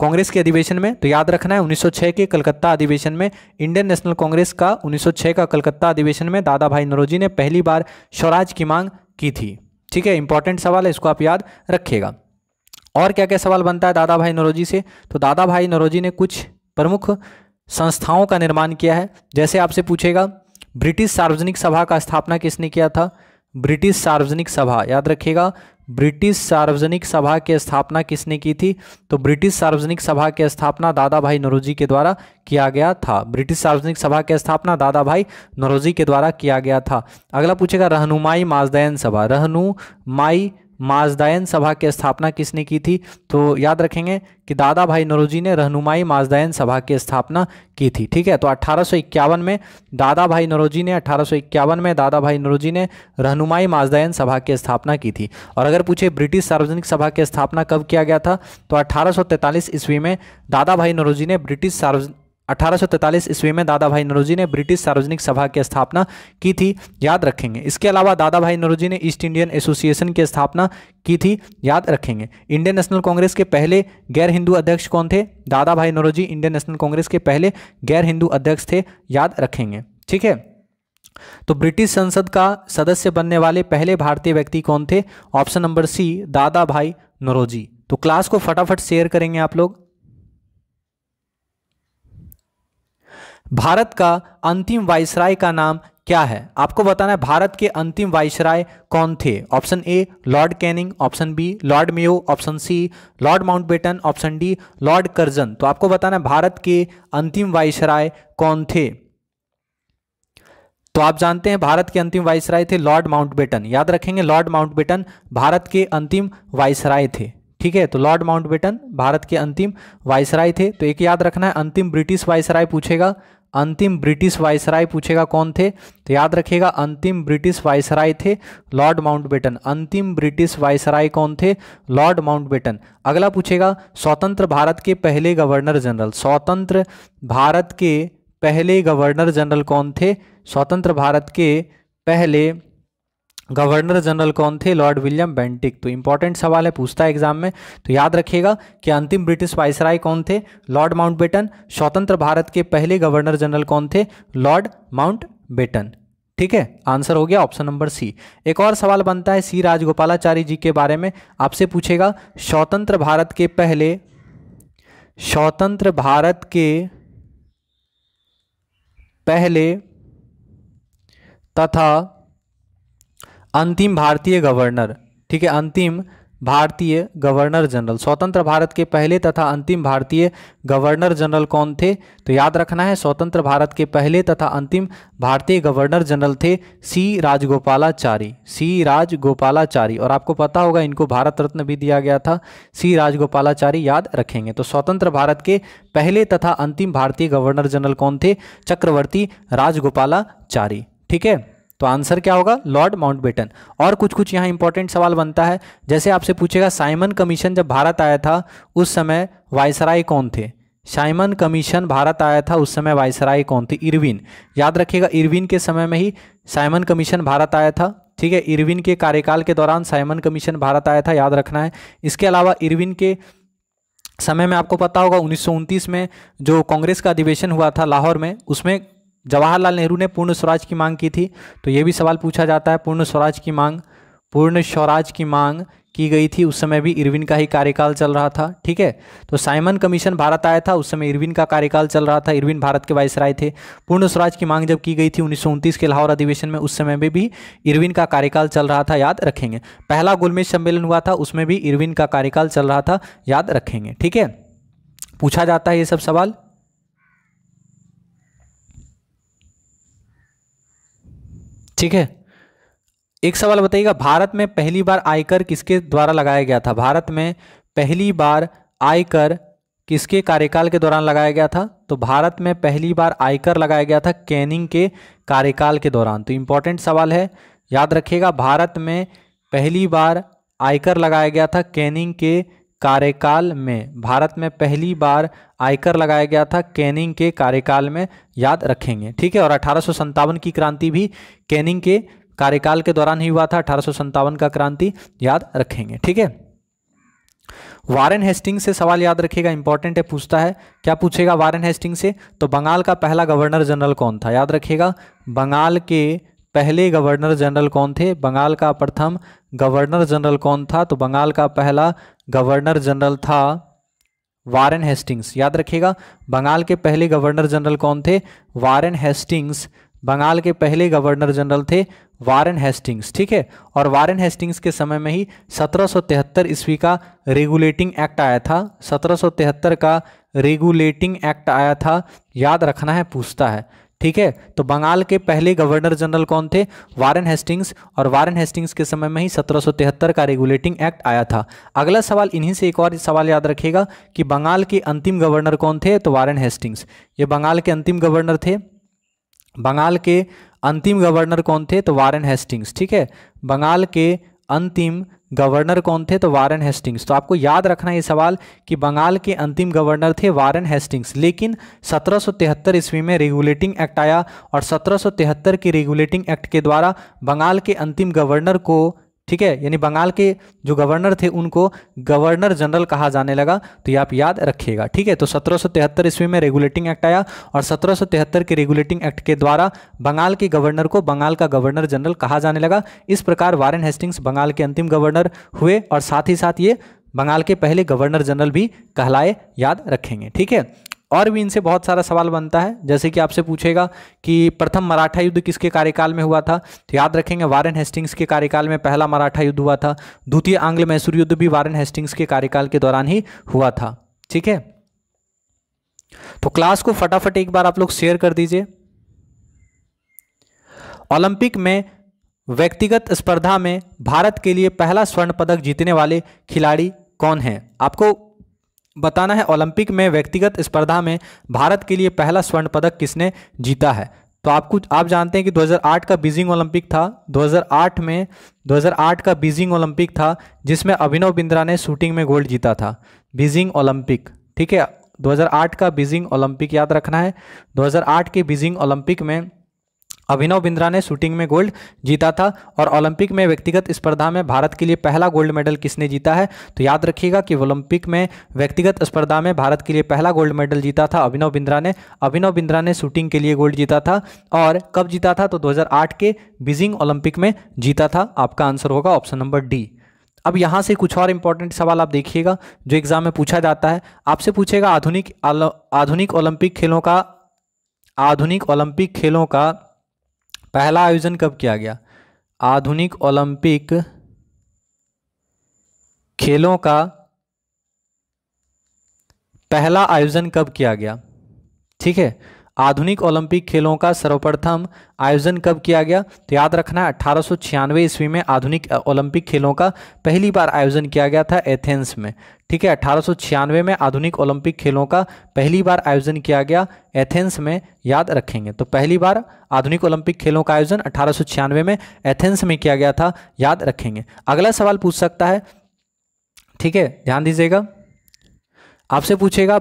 कांग्रेस के अधिवेशन में तो याद रखना है 1906 के कलकत्ता अधिवेशन में, इंडियन नेशनल कांग्रेस का 1906 का कलकत्ता अधिवेशन में दादा भाई नरोजी ने पहली बार स्वराज की मांग की थी। ठीक है इंपॉर्टेंट सवाल है, इसको आप याद रखिएगा। और क्या क्या सवाल बनता है दादा भाई नरोजी से? तो दादा भाई नरोजी ने कुछ प्रमुख संस्थाओं का निर्माण किया है। जैसे आपसे पूछेगा, ब्रिटिश सार्वजनिक सभा का स्थापना किसने किया था? ब्रिटिश सार्वजनिक सभा, याद रखिएगा। ब्रिटिश सार्वजनिक सभा की स्थापना किसने की थी? तो ब्रिटिश सार्वजनिक सभा की स्थापना दादा भाई नरोजी के द्वारा किया गया था। ब्रिटिश सार्वजनिक सभा की स्थापना दादा भाई नरोजी के द्वारा किया गया था। अगला पूछेगा, रहनुमाई माजदयन सभा। रहनुमाई माजदायन सभा की स्थापना किसने की थी? तो याद रखेंगे कि दादा भाई नरोजी ने रहनुमाई माजदायन सभा की स्थापना की थी, ठीक है? तो अट्ठारह में दादा भाई नरोजी ने अट्ठारह में दादा भाई नरोजी ने रहनुमाई माजदायन सभा की स्थापना की थी। और अगर पूछे ब्रिटिश सार्वजनिक सभा की स्थापना कब किया गया था? तो अट्ठारह ईस्वी में दादा भाई नरोजी ने ब्रिटिश सार्वजनिक 1843 ईस्वी में दादा भाई नरोजी ने ब्रिटिश सार्वजनिक सभा की स्थापना की थी, याद रखेंगे। इसके अलावा दादा भाई नरोजी ने ईस्ट इंडियन एसोसिएशन की स्थापना की थी, याद रखेंगे। इंडियन नेशनल कांग्रेस के पहले गैर हिंदू अध्यक्ष कौन थे? दादा bhai Naoroji Indian National Congress के पहले गैर हिंदू अध्यक्ष थे, याद रखेंगे। ठीक है? तो ब्रिटिश संसद का सदस्य बनने वाले पहले भारतीय व्यक्ति कौन थे? ऑप्शन नंबर सी दादा भाई नरोजी। तो क्लास को फटाफट शेयर करेंगे आप लोग। भारत का अंतिम वायसराय का नाम क्या है? आपको बताना है भारत के अंतिम वायसराय कौन थे? Option A, Lord Canning, option B, Lord Mayo, option C, Lord Mountbatten, option D, Lord Curzon. तो आपको बताना है भारत के अंतिम वायसराय कौन थे? तो आप जानते हैं भारत के अंतिम वायसराय थे लॉर्ड माउंटबेटन। याद रखेंगे लॉर्ड माउंटबेटन भारत के अंतिम वायसराय थे। ठीक है तो लॉर्ड माउंटबेटन भारत के अंतिम वायसराय थे। तो एक याद रखना है, अंतिम ब्रिटिश वायसराय पूछेगा। अंतिम ब्रिटिश वायसराय पूछेगा कौन थे? तो याद रखिएगा, अंतिम ब्रिटिश वायसराय थे लॉर्ड माउंटबेटन। अंतिम ब्रिटिश वायसराय कौन थे? Lord Mountbatten. अगला पूछेगा, स्वतंत्र भारत के पहले गवर्नर जनरल। स्वतंत्र भारत के पहले गवर्नर जनरल कौन थे? स्वतंत्र भारत के पहले गवर्नर जनरल कौन थे? Lord William Bentinck. तो इंपॉर्टेंट सवाल है, पूछता है एग्ज़ाम में। तो याद रखिएगा कि अंतिम ब्रिटिश वाइसराय कौन थे? लॉर्ड माउंट बेटन स्वतंत्र भारत के पहले गवर्नर जनरल कौन थे? लॉर्ड माउंट बेटन ठीक है? आंसर हो गया ऑप्शन नंबर सी एक और सवाल बनता है सी राजगोपालाचारी जी के बारे में। आपसे पूछेगा, स्वतंत्र भारत के पहले, स्वतंत्र भारत के पहले तथा अंतिम भारतीय गवर्नर, ठीक है, अंतिम भारतीय गवर्नर जनरल, स्वतंत्र भारत के पहले तथा अंतिम भारतीय गवर्नर जनरल कौन थे? तो याद रखना है, स्वतंत्र भारत के पहले तथा अंतिम भारतीय गवर्नर जनरल थे सी राजगोपालाचारी सी राजगोपालाचारी, और आपको पता होगा इनको भारत रत्न भी दिया गया था, सी राजगोपालाचारी याद रखेंगे। तो स्वतंत्र भारत के पहले तथा अंतिम भारतीय गवर्नर जनरल कौन थे? चक्रवर्ती राजगोपालाचारी, ठीक है? तो आंसर क्या होगा? Lord Mountbatten. और कुछ कुछ यहाँ इंपॉर्टेंट सवाल बनता है। जैसे आपसे पूछेगा, साइमन कमीशन जब भारत आया था, उस समय वायसराय कौन थे? साइमन कमीशन भारत आया था, उस समय वायसराय कौन थे? इरविन। याद रखिएगा, इरविन के समय में ही साइमन कमीशन भारत आया था। ठीक है, इरविन के कार्यकाल के दौरान साइमन कमीशन भारत आया था, याद रखना है। इसके अलावा इरविन के समय में आपको पता होगा, उन्नीस में जो कांग्रेस का अधिवेशन हुआ था लाहौर में, उसमें जवाहरलाल नेहरू ने पूर्ण स्वराज की मांग की थी। तो ये भी सवाल पूछा जाता है, पूर्ण स्वराज की मांग, पूर्ण स्वराज की मांग की गई थी, उस समय भी इरविन का ही कार्यकाल चल रहा था, ठीक है? तो साइमन कमीशन भारत आया था, उस समय इरविन का कार्यकाल चल रहा था, इरविन भारत के वायसराय थे। पूर्ण स्वराज की मांग जब की गई थी उन्नीस सौ उनतीस के लाहौर अधिवेशन में, उस समय में भी इरविन का कार्यकाल चल रहा था, याद रखेंगे। पहला गोलमेज सम्मेलन हुआ था, उसमें भी इरविन का कार्यकाल चल रहा था, याद रखेंगे, ठीक है? पूछा जाता है ये सब सवाल। ठीक है? एक सवाल बताइएगा, भारत में पहली बार आयकर किसके द्वारा लगाया गया था? भारत में पहली बार आयकर किसके कार्यकाल के दौरान लगाया गया था? तो भारत में पहली बार आयकर लगाया गया था कैनिंग के कार्यकाल के दौरान। तो इंपॉर्टेंट सवाल है, याद रखिएगा, भारत में पहली बार आयकर लगाया गया था कैनिंग के कार्यकाल में, भारत में पहली बार आयकर लगाया गया था कैनिंग के कार्यकाल में, याद रखेंगे। ठीक है, और अठारह की क्रांति भी कैनिंग के कार्यकाल के दौरान ही हुआ था, अठारह का क्रांति, याद रखेंगे। ठीक है? वारेन हेस्टिंग से सवाल याद रखिएगा, इंपॉर्टेंट है, पूछता है, क्या पूछेगा वारेन हेस्टिंग से? तो बंगाल का पहला गवर्नर जनरल कौन था? याद रखिएगा, बंगाल के पहले गवर्नर जनरल कौन थे? बंगाल का प्रथम गवर्नर जनरल कौन था? तो बंगाल का पहला गवर्नर जनरल था वारेन हेस्टिंग्स। याद रखिएगा, बंगाल के पहले गवर्नर जनरल कौन थे? Warren Hastings. बंगाल के पहले गवर्नर जनरल थे वारेन हेस्टिंग्स, ठीक है? और वारेन हेस्टिंग्स के समय में ही सत्रह सौ तिहत्तर ईस्वी का रेगुलेटिंग एक्ट आया था। सत्रह सौ तिहत्तर का रेगुलेटिंग एक्ट आया था। याद रखना है, पूछता है। ठीक है? तो बंगाल के पहले गवर्नर जनरल कौन थे? Warren Hastings. और वारेन हेस्टिंग्स के समय में ही सत्रह सौ तिहत्तर का रेगुलेटिंग एक्ट आया था। अगला सवाल इन्हीं से एक और सवाल याद रखिएगा कि बंगाल के अंतिम गवर्नर कौन थे? तो वारेन हेस्टिंग्स। ये बंगाल के अंतिम गवर्नर थे। बंगाल के अंतिम गवर्नर कौन थे? तो वारेन हेस्टिंग्स। ठीक है? बंगाल के अंतिम गवर्नर कौन थे? तो वारन हेस्टिंग्स। तो आपको याद रखना ये सवाल कि बंगाल के अंतिम गवर्नर थे वारन हेस्टिंग्स। लेकिन सत्रह सौ तिहत्तर ईस्वी में रेगुलेटिंग एक्ट आया और सत्रह सौ तिहत्तर के रेगुलेटिंग एक्ट के द्वारा बंगाल के अंतिम गवर्नर को ठीक है? यानी बंगाल के जो गवर्नर थे, उनको गवर्नर जनरल कहा जाने लगा तो ये आप याद रखिएगा, ठीक है? तो सत्रह ईस्वी में रेगुलेटिंग एक्ट आया और सत्रह सौ तिहत्तर के रेगुलेटिंग एक्ट के द्वारा बंगाल के गवर्नर को बंगाल का गवर्नर जनरल कहा जाने लगा। इस प्रकार वारेन हेस्टिंग्स बंगाल के अंतिम गवर्नर हुए और साथ ही साथ ये बंगाल के पहले गवर्नर जनरल भी कहलाए, याद रखेंगे, ठीक है? और भी इनसे बहुत सारा सवाल बनता है। जैसे कि आपसे पूछेगा कि प्रथम मराठा युद्ध किसके कार्यकाल में हुआ था? तो याद रखेंगे, वारेन हेस्टिंग्स के कार्यकाल में पहला मराठा युद्ध हुआ था। द्वितीय आंग्ल मैसूर युद्ध भी वारेन हेस्टिंग्स के कार्यकाल के दौरान ही हुआ था। ठीक है? तो क्लास को फटाफट एक बार आप लोग शेयर कर दीजिए। ओलंपिक में व्यक्तिगत स्पर्धा में भारत के लिए पहला स्वर्ण पदक जीतने वाले खिलाड़ी कौन है? आपको बताना है, ओलंपिक में व्यक्तिगत स्पर्धा में भारत के लिए पहला स्वर्ण पदक किसने जीता है? तो आपको, आप जानते हैं कि 2008 का बीजिंग ओलंपिक था 2008 में 2008 का बीजिंग ओलंपिक था, जिसमें अभिनव बिंद्रा ने शूटिंग में गोल्ड जीता था। बीजिंग ओलंपिक, ठीक है? 2008 का बीजिंग ओलंपिक याद रखना है। 2008 के बीजिंग ओलंपिक में अभिनव बिंद्रा ने शूटिंग में गोल्ड जीता था और ओलंपिक में व्यक्तिगत स्पर्धा में भारत के लिए पहला गोल्ड मेडल किसने जीता है? तो याद रखिएगा कि ओलंपिक में व्यक्तिगत स्पर्धा में भारत के लिए पहला गोल्ड मेडल जीता था अभिनव बिंद्रा ने। अभिनव बिंद्रा ने शूटिंग के लिए गोल्ड जीता था और कब जीता था? तो दो हज़ार आठ के बीजिंग ओलंपिक में जीता था। आपका आंसर होगा ऑप्शन नंबर डी। अब यहाँ से कुछ और इंपॉर्टेंट सवाल आप देखिएगा, जो एग्ज़ाम में पूछा जाता है। आपसे पूछेगा, आधुनिक आधुनिक ओलंपिक खेलों का, आधुनिक ओलंपिक खेलों का पहला आयोजन कब किया गया? आधुनिक ओलंपिक खेलों का पहला आयोजन कब किया गया? ठीक है आधुनिक ओलंपिक खेलों का सर्वप्रथम आयोजन कब किया गया? तो याद रखना अठारह ईस्वी में आधुनिक ओलंपिक खेलों का पहली बार आयोजन किया गया था एथेंस में। ठीक है छियानवे में आधुनिक ओलंपिक खेलों का पहली बार आयोजन किया गया एथेंस में, याद रखेंगे। तो पहली बार आधुनिक ओलंपिक खेलों का आयोजन अठारह में एथेंस में किया गया था, याद रखेंगे। अगला सवाल पूछ सकता है, ठीक है, ध्यान दीजिएगा। आपसे पूछेगा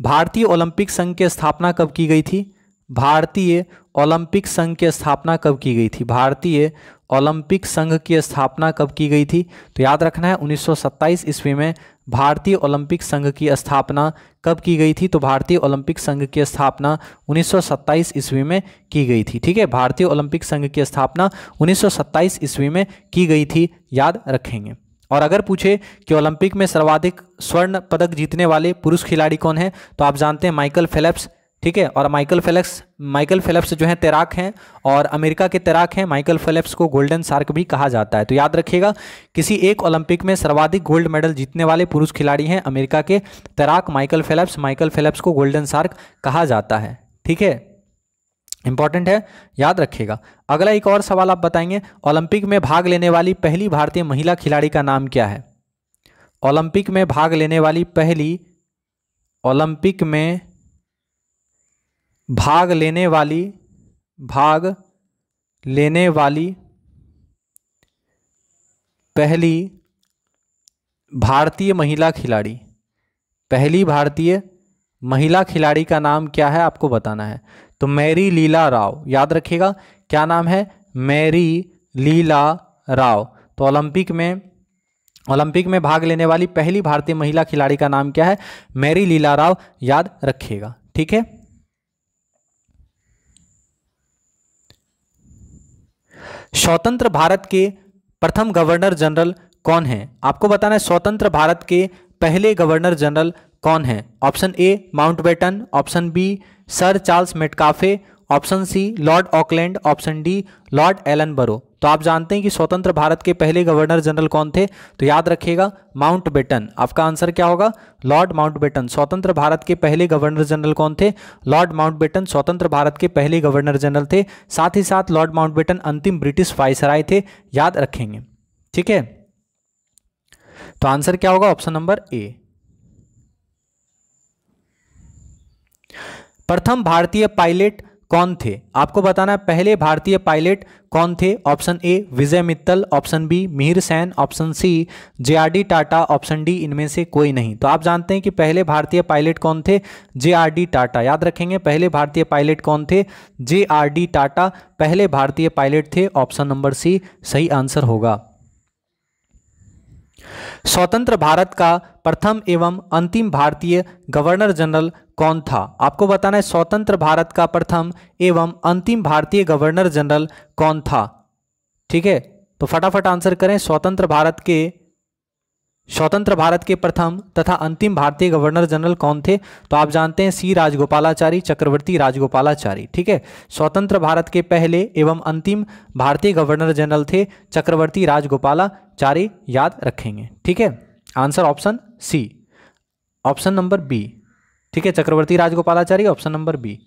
भारतीय ओलंपिक संघ की स्थापना कब की गई थी? भारतीय ओलंपिक संघ की स्थापना कब की गई थी? भारतीय ओलंपिक संघ की स्थापना कब की गई थी? तो याद रखना है 1927 ईस्वी में भारतीय ओलंपिक संघ की स्थापना कब की गई थी? तो भारतीय ओलंपिक संघ की स्थापना 1927 ईस्वी में की गई थी, ठीक है? भारतीय ओलंपिक संघ की स्थापना 1927 ईस्वी में की गई थी, याद रखेंगे। और अगर पूछे कि ओलंपिक में सर्वाधिक स्वर्ण पदक जीतने वाले पुरुष खिलाड़ी कौन है तो आप जानते हैं माइकल फेलेप्स, ठीक है? और माइकल फेलेप्स माइकल फेलेप्स जो है तैराक हैं और अमेरिका के तैराक हैं। माइकल फेलेप्स को गोल्डन सार्क भी कहा जाता है। तो याद रखिएगा, किसी एक ओलंपिक में सर्वाधिक गोल्ड मेडल जीतने वाले पुरुष खिलाड़ी हैं अमेरिका के तैराक माइकल फेलेप्स। माइकल फेलेप्स को गोल्डन सार्क कहा जाता है, ठीक है? इंपॉर्टेंट है, याद रखिएगा। अगला एक और सवाल आप बताएँगे, ओलंपिक में भाग लेने वाली पहली भारतीय महिला खिलाड़ी का नाम क्या है? ओलंपिक में भाग लेने वाली पहली, ओलंपिक में भाग लेने वाली, भाग लेने वाली पहली भारतीय महिला खिलाड़ी। पहली भारतीय महिला खिलाड़ी का नाम क्या है, आपको बताना है। तो मैरी लीला राव, याद रखिएगा, क्या नाम है? मैरी लीला राव। तो ओलंपिक में ओलंपिक में भाग लेने वाली पहली भारतीय महिला खिलाड़ी का नाम क्या है? मैरी लीला राव, याद रखिएगा, ठीक है? स्वतंत्र भारत के प्रथम गवर्नर जनरल कौन है? आपको बताना है, स्वतंत्र भारत के पहले गवर्नर जनरल कौन है? Option A Mountbatten option B Sir Charles Metcalfe, option C, Lord Auckland, option D, Lord Ellenborough तो आप जानते हैं कि स्वतंत्र भारत के पहले गवर्नर जनरल कौन थे? तो याद रखिएगा, माउंट बेटन। आपका आंसर क्या होगा? Lord Mountbatten. स्वतंत्र भारत के पहले गवर्नर जनरल कौन थे? लॉर्ड माउंट बेटन स्वतंत्र भारत के पहले गवर्नर जनरल थे। साथ ही साथ लॉर्ड माउंट बेटन अंतिम ब्रिटिश वायसराय थे। याद रखेंगे। ठीक है? तो आंसर क्या होगा? Option number A. प्रथम भारतीय पायलट कौन थे? आपको बताना है, पहले भारतीय पायलट कौन थे? Option A, Vijay Mittal, option B, Mihir Sen, option C J Tata, option D, इनमें से कोई नहीं। तो आप जानते हैं कि पहले भारतीय पायलट कौन थे? J R D Tata. याद रखेंगे, पहले भारतीय पायलट कौन थे? J R D Tata. पहले भारतीय पायलट थे, ऑप्शन नंबर सी, सही आंसर होगा। स्वतंत्र भारत का प्रथम एवं अंतिम भारतीय गवर्नर जनरल कौन था? आपको बताना है स्वतंत्र भारत का प्रथम एवं अंतिम भारतीय गवर्नर जनरल कौन था? ठीक है? तो फटाफट आंसर करें स्वतंत्र भारत के, स्वतंत्र भारत के प्रथम तथा अंतिम भारतीय गवर्नर जनरल कौन थे? तो आप जानते हैं सी राजगोपालाचारी, चक्रवर्ती राजगोपालाचारी, ठीक है? स्वतंत्र भारत के पहले एवं अंतिम भारतीय गवर्नर जनरल थे चक्रवर्ती राजगोपालाचारी, याद रखेंगे, ठीक है? Answer option C, option number B. ठीक है, Chakravarti Rajagopalachari option number B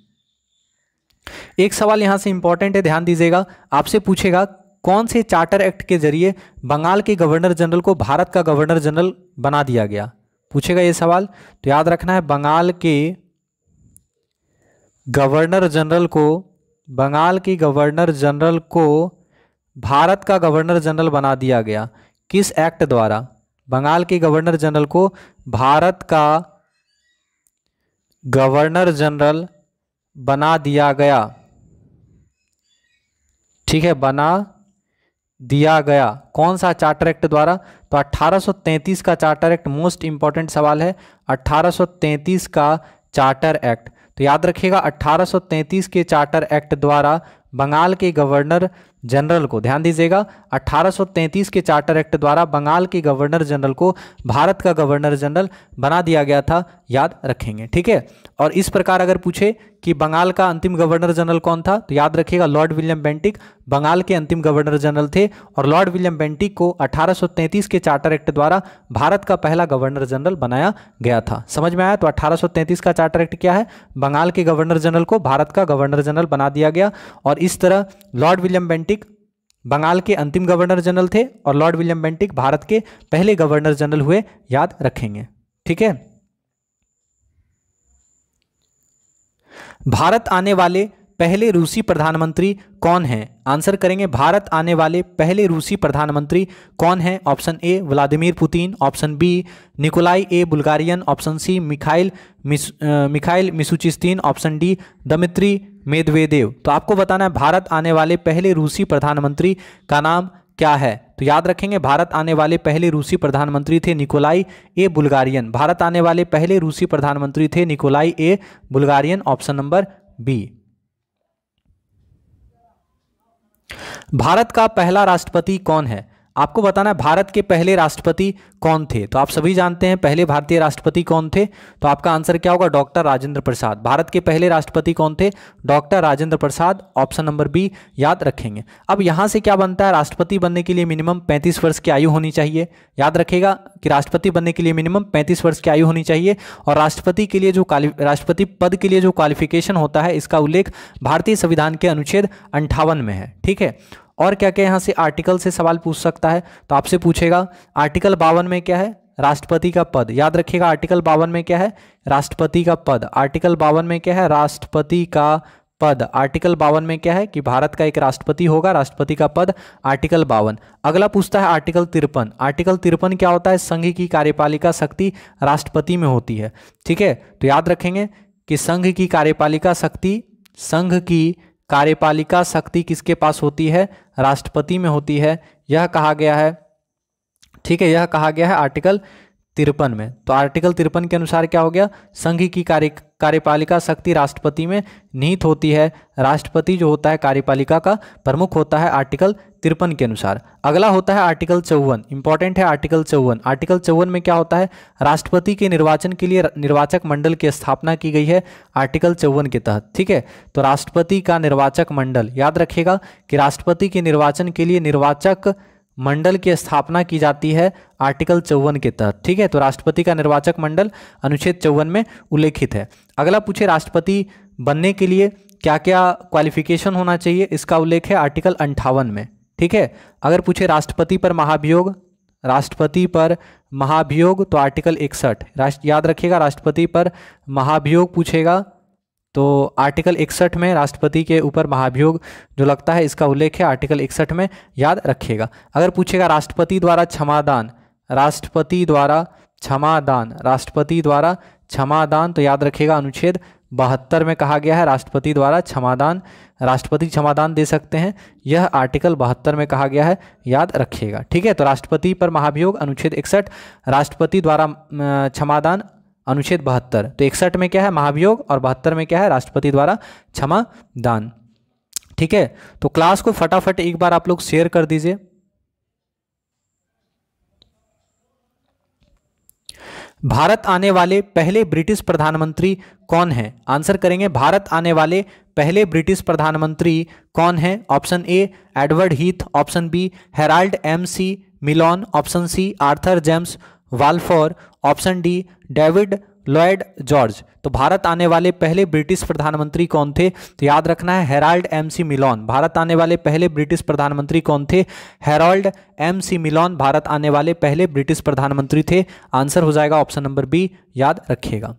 एक सवाल यहाँ से इंपॉर्टेंट है, ध्यान दीजिएगा। आपसे पूछेगा, कौन से चार्टर एक्ट के ज़रिए बंगाल के गवर्नर जनरल को भारत का गवर्नर जनरल बना दिया गया? पूछेगा ये सवाल। तो याद रखना है, बंगाल के गवर्नर जनरल को, बंगाल के गवर्नर जनरल को भारत का गवर्नर जनरल बना दिया गया। किस एक्ट द्वारा? बंगाल के गवर्नर जनरल को भारत का गवर्नर जनरल बना दिया गया। ठीक है, बना दिया गया। कौन सा चार्टर एक्ट द्वारा? तो 1833 का चार्टर एक्ट मोस्ट इंपॉर्टेंट सवाल है 1833 का चार्टर एक्ट। तो याद रखिएगा 1833 के चार्टर एक्ट द्वारा बंगाल के गवर्नर जनरल को। ध्यान दीजिएगा 1833 के चार्टर एक्ट द्वारा बंगाल के गवर्नर जनरल को भारत का गवर्नर जनरल बना दिया गया था, याद रखेंगे, ठीक है? और इस प्रकार अगर पूछे कि बंगाल का अंतिम गवर्नर जनरल कौन था तो याद रखिएगा, लॉर्ड विलियम बेंटिक बंगाल के अंतिम गवर्नर जनरल थे और लॉर्ड विलियम बेंटिक को 1833 के चार्टर एक्ट द्वारा भारत का पहला गवर्नर जनरल बनाया गया था। समझ में आया? तो 1833 का चार्टर एक्ट क्या है? बंगाल के गवर्नर जनरल को भारत का गवर्नर जनरल बना दिया गया और इस तरह लॉर्ड विलियम बेंटिक बंगाल के अंतिम गवर्नर जनरल थे और लॉर्ड विलियम बेंटिक भारत के पहले गवर्नर जनरल हुए, याद रखेंगे। ठीक है? भारत आने वाले पहले रूसी प्रधानमंत्री कौन हैं? आंसर करेंगे भारत आने वाले पहले रूसी प्रधानमंत्री कौन हैं? Option A, Vladimir Putin, option B, Nikolai A, Bulgarian, option C, Mikhail mis Mikhail Mishustin, option D, Dmitry Medvedev. तो आपको बताना है भारत आने वाले पहले रूसी प्रधानमंत्री का नाम क्या है? तो याद रखेंगे भारत आने वाले पहले रूसी प्रधानमंत्री थे निकोलाई ए, बुल्गारियन। भारत आने वाले पहले रूसी प्रधानमंत्री थे Nikolai A, Bulgarian, option number B. Bharat का पहला राष्ट्रपति कौन है? आपको बताना है, भारत के पहले राष्ट्रपति कौन थे? तो आप सभी जानते हैं, पहले भारतीय राष्ट्रपति कौन थे? तो आपका आंसर क्या होगा? डॉक्टर राजेंद्र प्रसाद। भारत के पहले राष्ट्रपति कौन थे? Doctor Rajendra Prasad. Option number B, याद रखेंगे। अब यहाँ से क्या बनता है? राष्ट्रपति बनने के लिए मिनिमम पैंतीस वर्ष की आयु होनी चाहिए। याद रखेगा कि राष्ट्रपति बनने के लिए मिनिमम पैंतीस वर्ष की आयु होनी चाहिए और राष्ट्रपति के लिए जो राष्ट्रपति पद के लिए जो क्वालिफिकेशन होता है, इसका उल्लेख भारतीय संविधान के अनुच्छेद अंठावन में है। ठीक है? और क्या क्या यहाँ से आर्टिकल से सवाल पूछ सकता है? तो आपसे पूछेगा आर्टिकल बावन में क्या है? राष्ट्रपति का पद। याद रखिएगा आर्टिकल बावन में क्या है? राष्ट्रपति का पद। आर्टिकल बावन में क्या है? राष्ट्रपति का पद। आर्टिकल बावन में क्या है? कि भारत का एक राष्ट्रपति होगा, राष्ट्रपति का पद आर्टिकल बावन। अगला पूछता है आर्टिकल तिरपन। आर्टिकल तिरपन क्या होता है? संघ की कार्यपालिका शक्ति राष्ट्रपति में होती है। ठीक है? तो याद रखेंगे कि संघ की कार्यपालिका शक्ति संघ की कार्यपालिका शक्ति किसके पास होती है? राष्ट्रपति में होती है। यह कहा गया है। ठीक है, यह कहा गया है आर्टिकल तिरपन में। तो आर्टिकल तिरपन के अनुसार क्या हो गया? संघ की कार्य, कार्यपालिका शक्ति राष्ट्रपति में निहित होती है। राष्ट्रपति जो होता है कार्यपालिका का प्रमुख होता है आर्टिकल तिरपन के अनुसार। अगला होता है आर्टिकल चौवन। इंपॉर्टेंट है आर्टिकल चौवन। आर्टिकल चौवन में क्या होता है? राष्ट्रपति के निर्वाचन के लिए निर्वाचक मंडल की स्थापना की गई है आर्टिकल चौवन के तहत। ठीक है? तो राष्ट्रपति का निर्वाचक मंडल, याद रखिएगा कि राष्ट्रपति के निर्वाचन के लिए निर्वाचक मंडल की स्थापना की जाती है आर्टिकल चौवन के तहत, ठीक है? तो राष्ट्रपति का निर्वाचक मंडल अनुच्छेद चौवन में उल्लेखित है। अगला पूछे राष्ट्रपति बनने के लिए क्या क्या क्वालिफिकेशन होना चाहिए? इसका उल्लेख है आर्टिकल अंठावन में, ठीक है? अगर पूछे राष्ट्रपति पर महाभियोग, राष्ट्रपति पर महाभियोग तो आर्टिकल इकसठ। राष्ट्र, याद रखिएगा, राष्ट्रपति पर महाभियोग पूछेगा तो आर्टिकल इकसठ में राष्ट्रपति के ऊपर महाभियोग, जो लगता है इसका उल्लेख है, आर्टिकल इकसठ में याद रखिएगा। अगर पूछेगा राष्ट्रपति द्वारा क्षमादान, राष्ट्रपति द्वारा क्षमादान, राष्ट्रपति द्वारा क्षमादान तो याद रखिएगा अनुच्छेद बहत्तर में कहा गया है, राष्ट्रपति द्वारा क्षमादान, राष्ट्रपति क्षमादान दे सकते हैं। यह आर्टिकल बहत्तर में कहा गया है, याद रखिएगा। ठीक है तो राष्ट्रपति पर महाभियोग, अनुच्छेद इकसठ, राष्ट्रपति द्वारा क्षमादान अनुच्छेद बहत्तर। तो इकसठ में क्या है? महाभियोग और बहत्तर में क्या है? राष्ट्रपति द्वारा क्षमा दान। ठीक है? तो क्लास को फटाफट एक बार आप लोग शेयर कर दीजिए। भारत आने वाले पहले ब्रिटिश प्रधानमंत्री कौन है? आंसर करेंगे भारत आने वाले पहले ब्रिटिश प्रधानमंत्री कौन है? Option A Edward Heath. Option B Harold M C Millan. Option C Arthur James Balfour. Option D, David Lloyd George. तो भारत आने वाले पहले ब्रिटिश प्रधानमंत्री कौन थे? तो याद रखना है, Harold M C Millan. Bharat आने वाले पहले ब्रिटिश प्रधानमंत्री कौन थे? Harold M C Millan Bharat आने वाले पहले ब्रिटिश प्रधानमंत्री थे। आंसर हो जाएगा ऑप्शन नंबर बी, याद रखिएगा।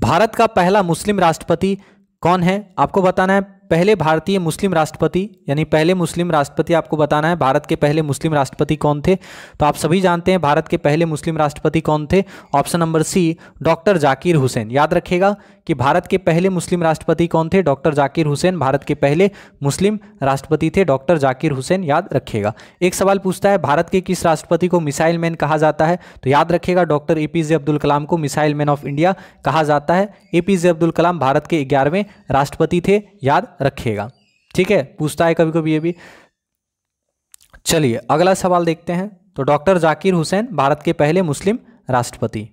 भारत का पहला मुस्लिम राष्ट्रपति कौन है? आपको बताना है पहले भारतीय मुस्लिम राष्ट्रपति, यानी पहले मुस्लिम राष्ट्रपति आपको बताना है, भारत के पहले मुस्लिम राष्ट्रपति कौन थे? तो आप सभी जानते हैं भारत के पहले मुस्लिम राष्ट्रपति कौन थे? Option number C, doctor Zakir Hussain. याद रखिएगा कि भारत के पहले मुस्लिम राष्ट्रपति कौन थे? डॉक्टर जाकिर हुसैन। भारत के पहले मुस्लिम राष्ट्रपति थे डॉक्टर जाकिर हुसैन। याद रखिएगा। एक सवाल पूछता है, भारत के किस राष्ट्रपति को मिसाइल मैन कहा जाता है? तो याद रखिएगा, डॉक्टर एपीजे अब्दुल कलाम को मिसाइल मैन ऑफ़ इंडिया कहा जाता है। एपीजे अब्दुल कलाम भारत के ग्यारहवें राष्ट्रपति थे। याद रखिएगा ठीक है? पूछता है कभी कभी ये भी। चलिए, अगला सवाल देखते हैं। तो डॉक्टर जाकिर हुसैन, भारत के पहले मुस्लिम राष्ट्रपति।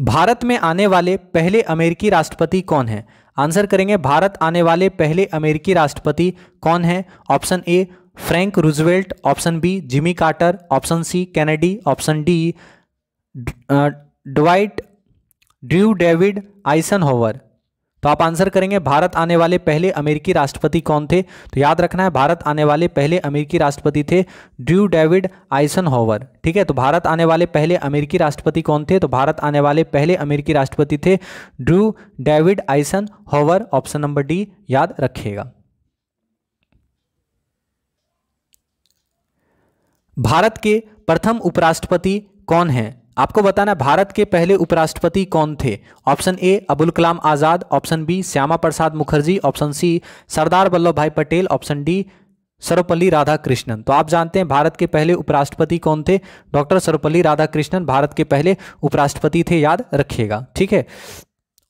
भारत में आने वाले पहले अमेरिकी राष्ट्रपति कौन है? आंसर करेंगे, भारत आने वाले पहले अमेरिकी राष्ट्रपति कौन है? Option A, Frank Roosevelt, option B, Jimmy Carter, option C, Kennedy, option D Dwight Drew David Eisenhower तो आप आंसर करेंगे, भारत आने वाले पहले अमेरिकी राष्ट्रपति कौन थे? तो याद रखना है, भारत आने वाले पहले अमेरिकी राष्ट्रपति थे ड्रू डेविड आइसन होवर ठीक है तो भारत आने वाले पहले अमेरिकी राष्ट्रपति कौन थे? तो भारत आने वाले पहले अमेरिकी राष्ट्रपति थे Drew David Eisenhower option number D याद रखिएगा। भारत के प्रथम उपराष्ट्रपति कौन है? आपको बताना भारत के पहले उपराष्ट्रपति कौन थे? Option A Abul Kalam Azad, option B Shyama Prasad Mukherjee, option C Sardar Vallabh bhai Patel, option D Sarvepalli Radhakrishnan. तो आप जानते हैं, भारत के पहले उपराष्ट्रपति कौन थे? डॉक्टर सर्वपल्ली राधाकृष्णन भारत के पहले उपराष्ट्रपति थे, याद रखिएगा, ठीक है?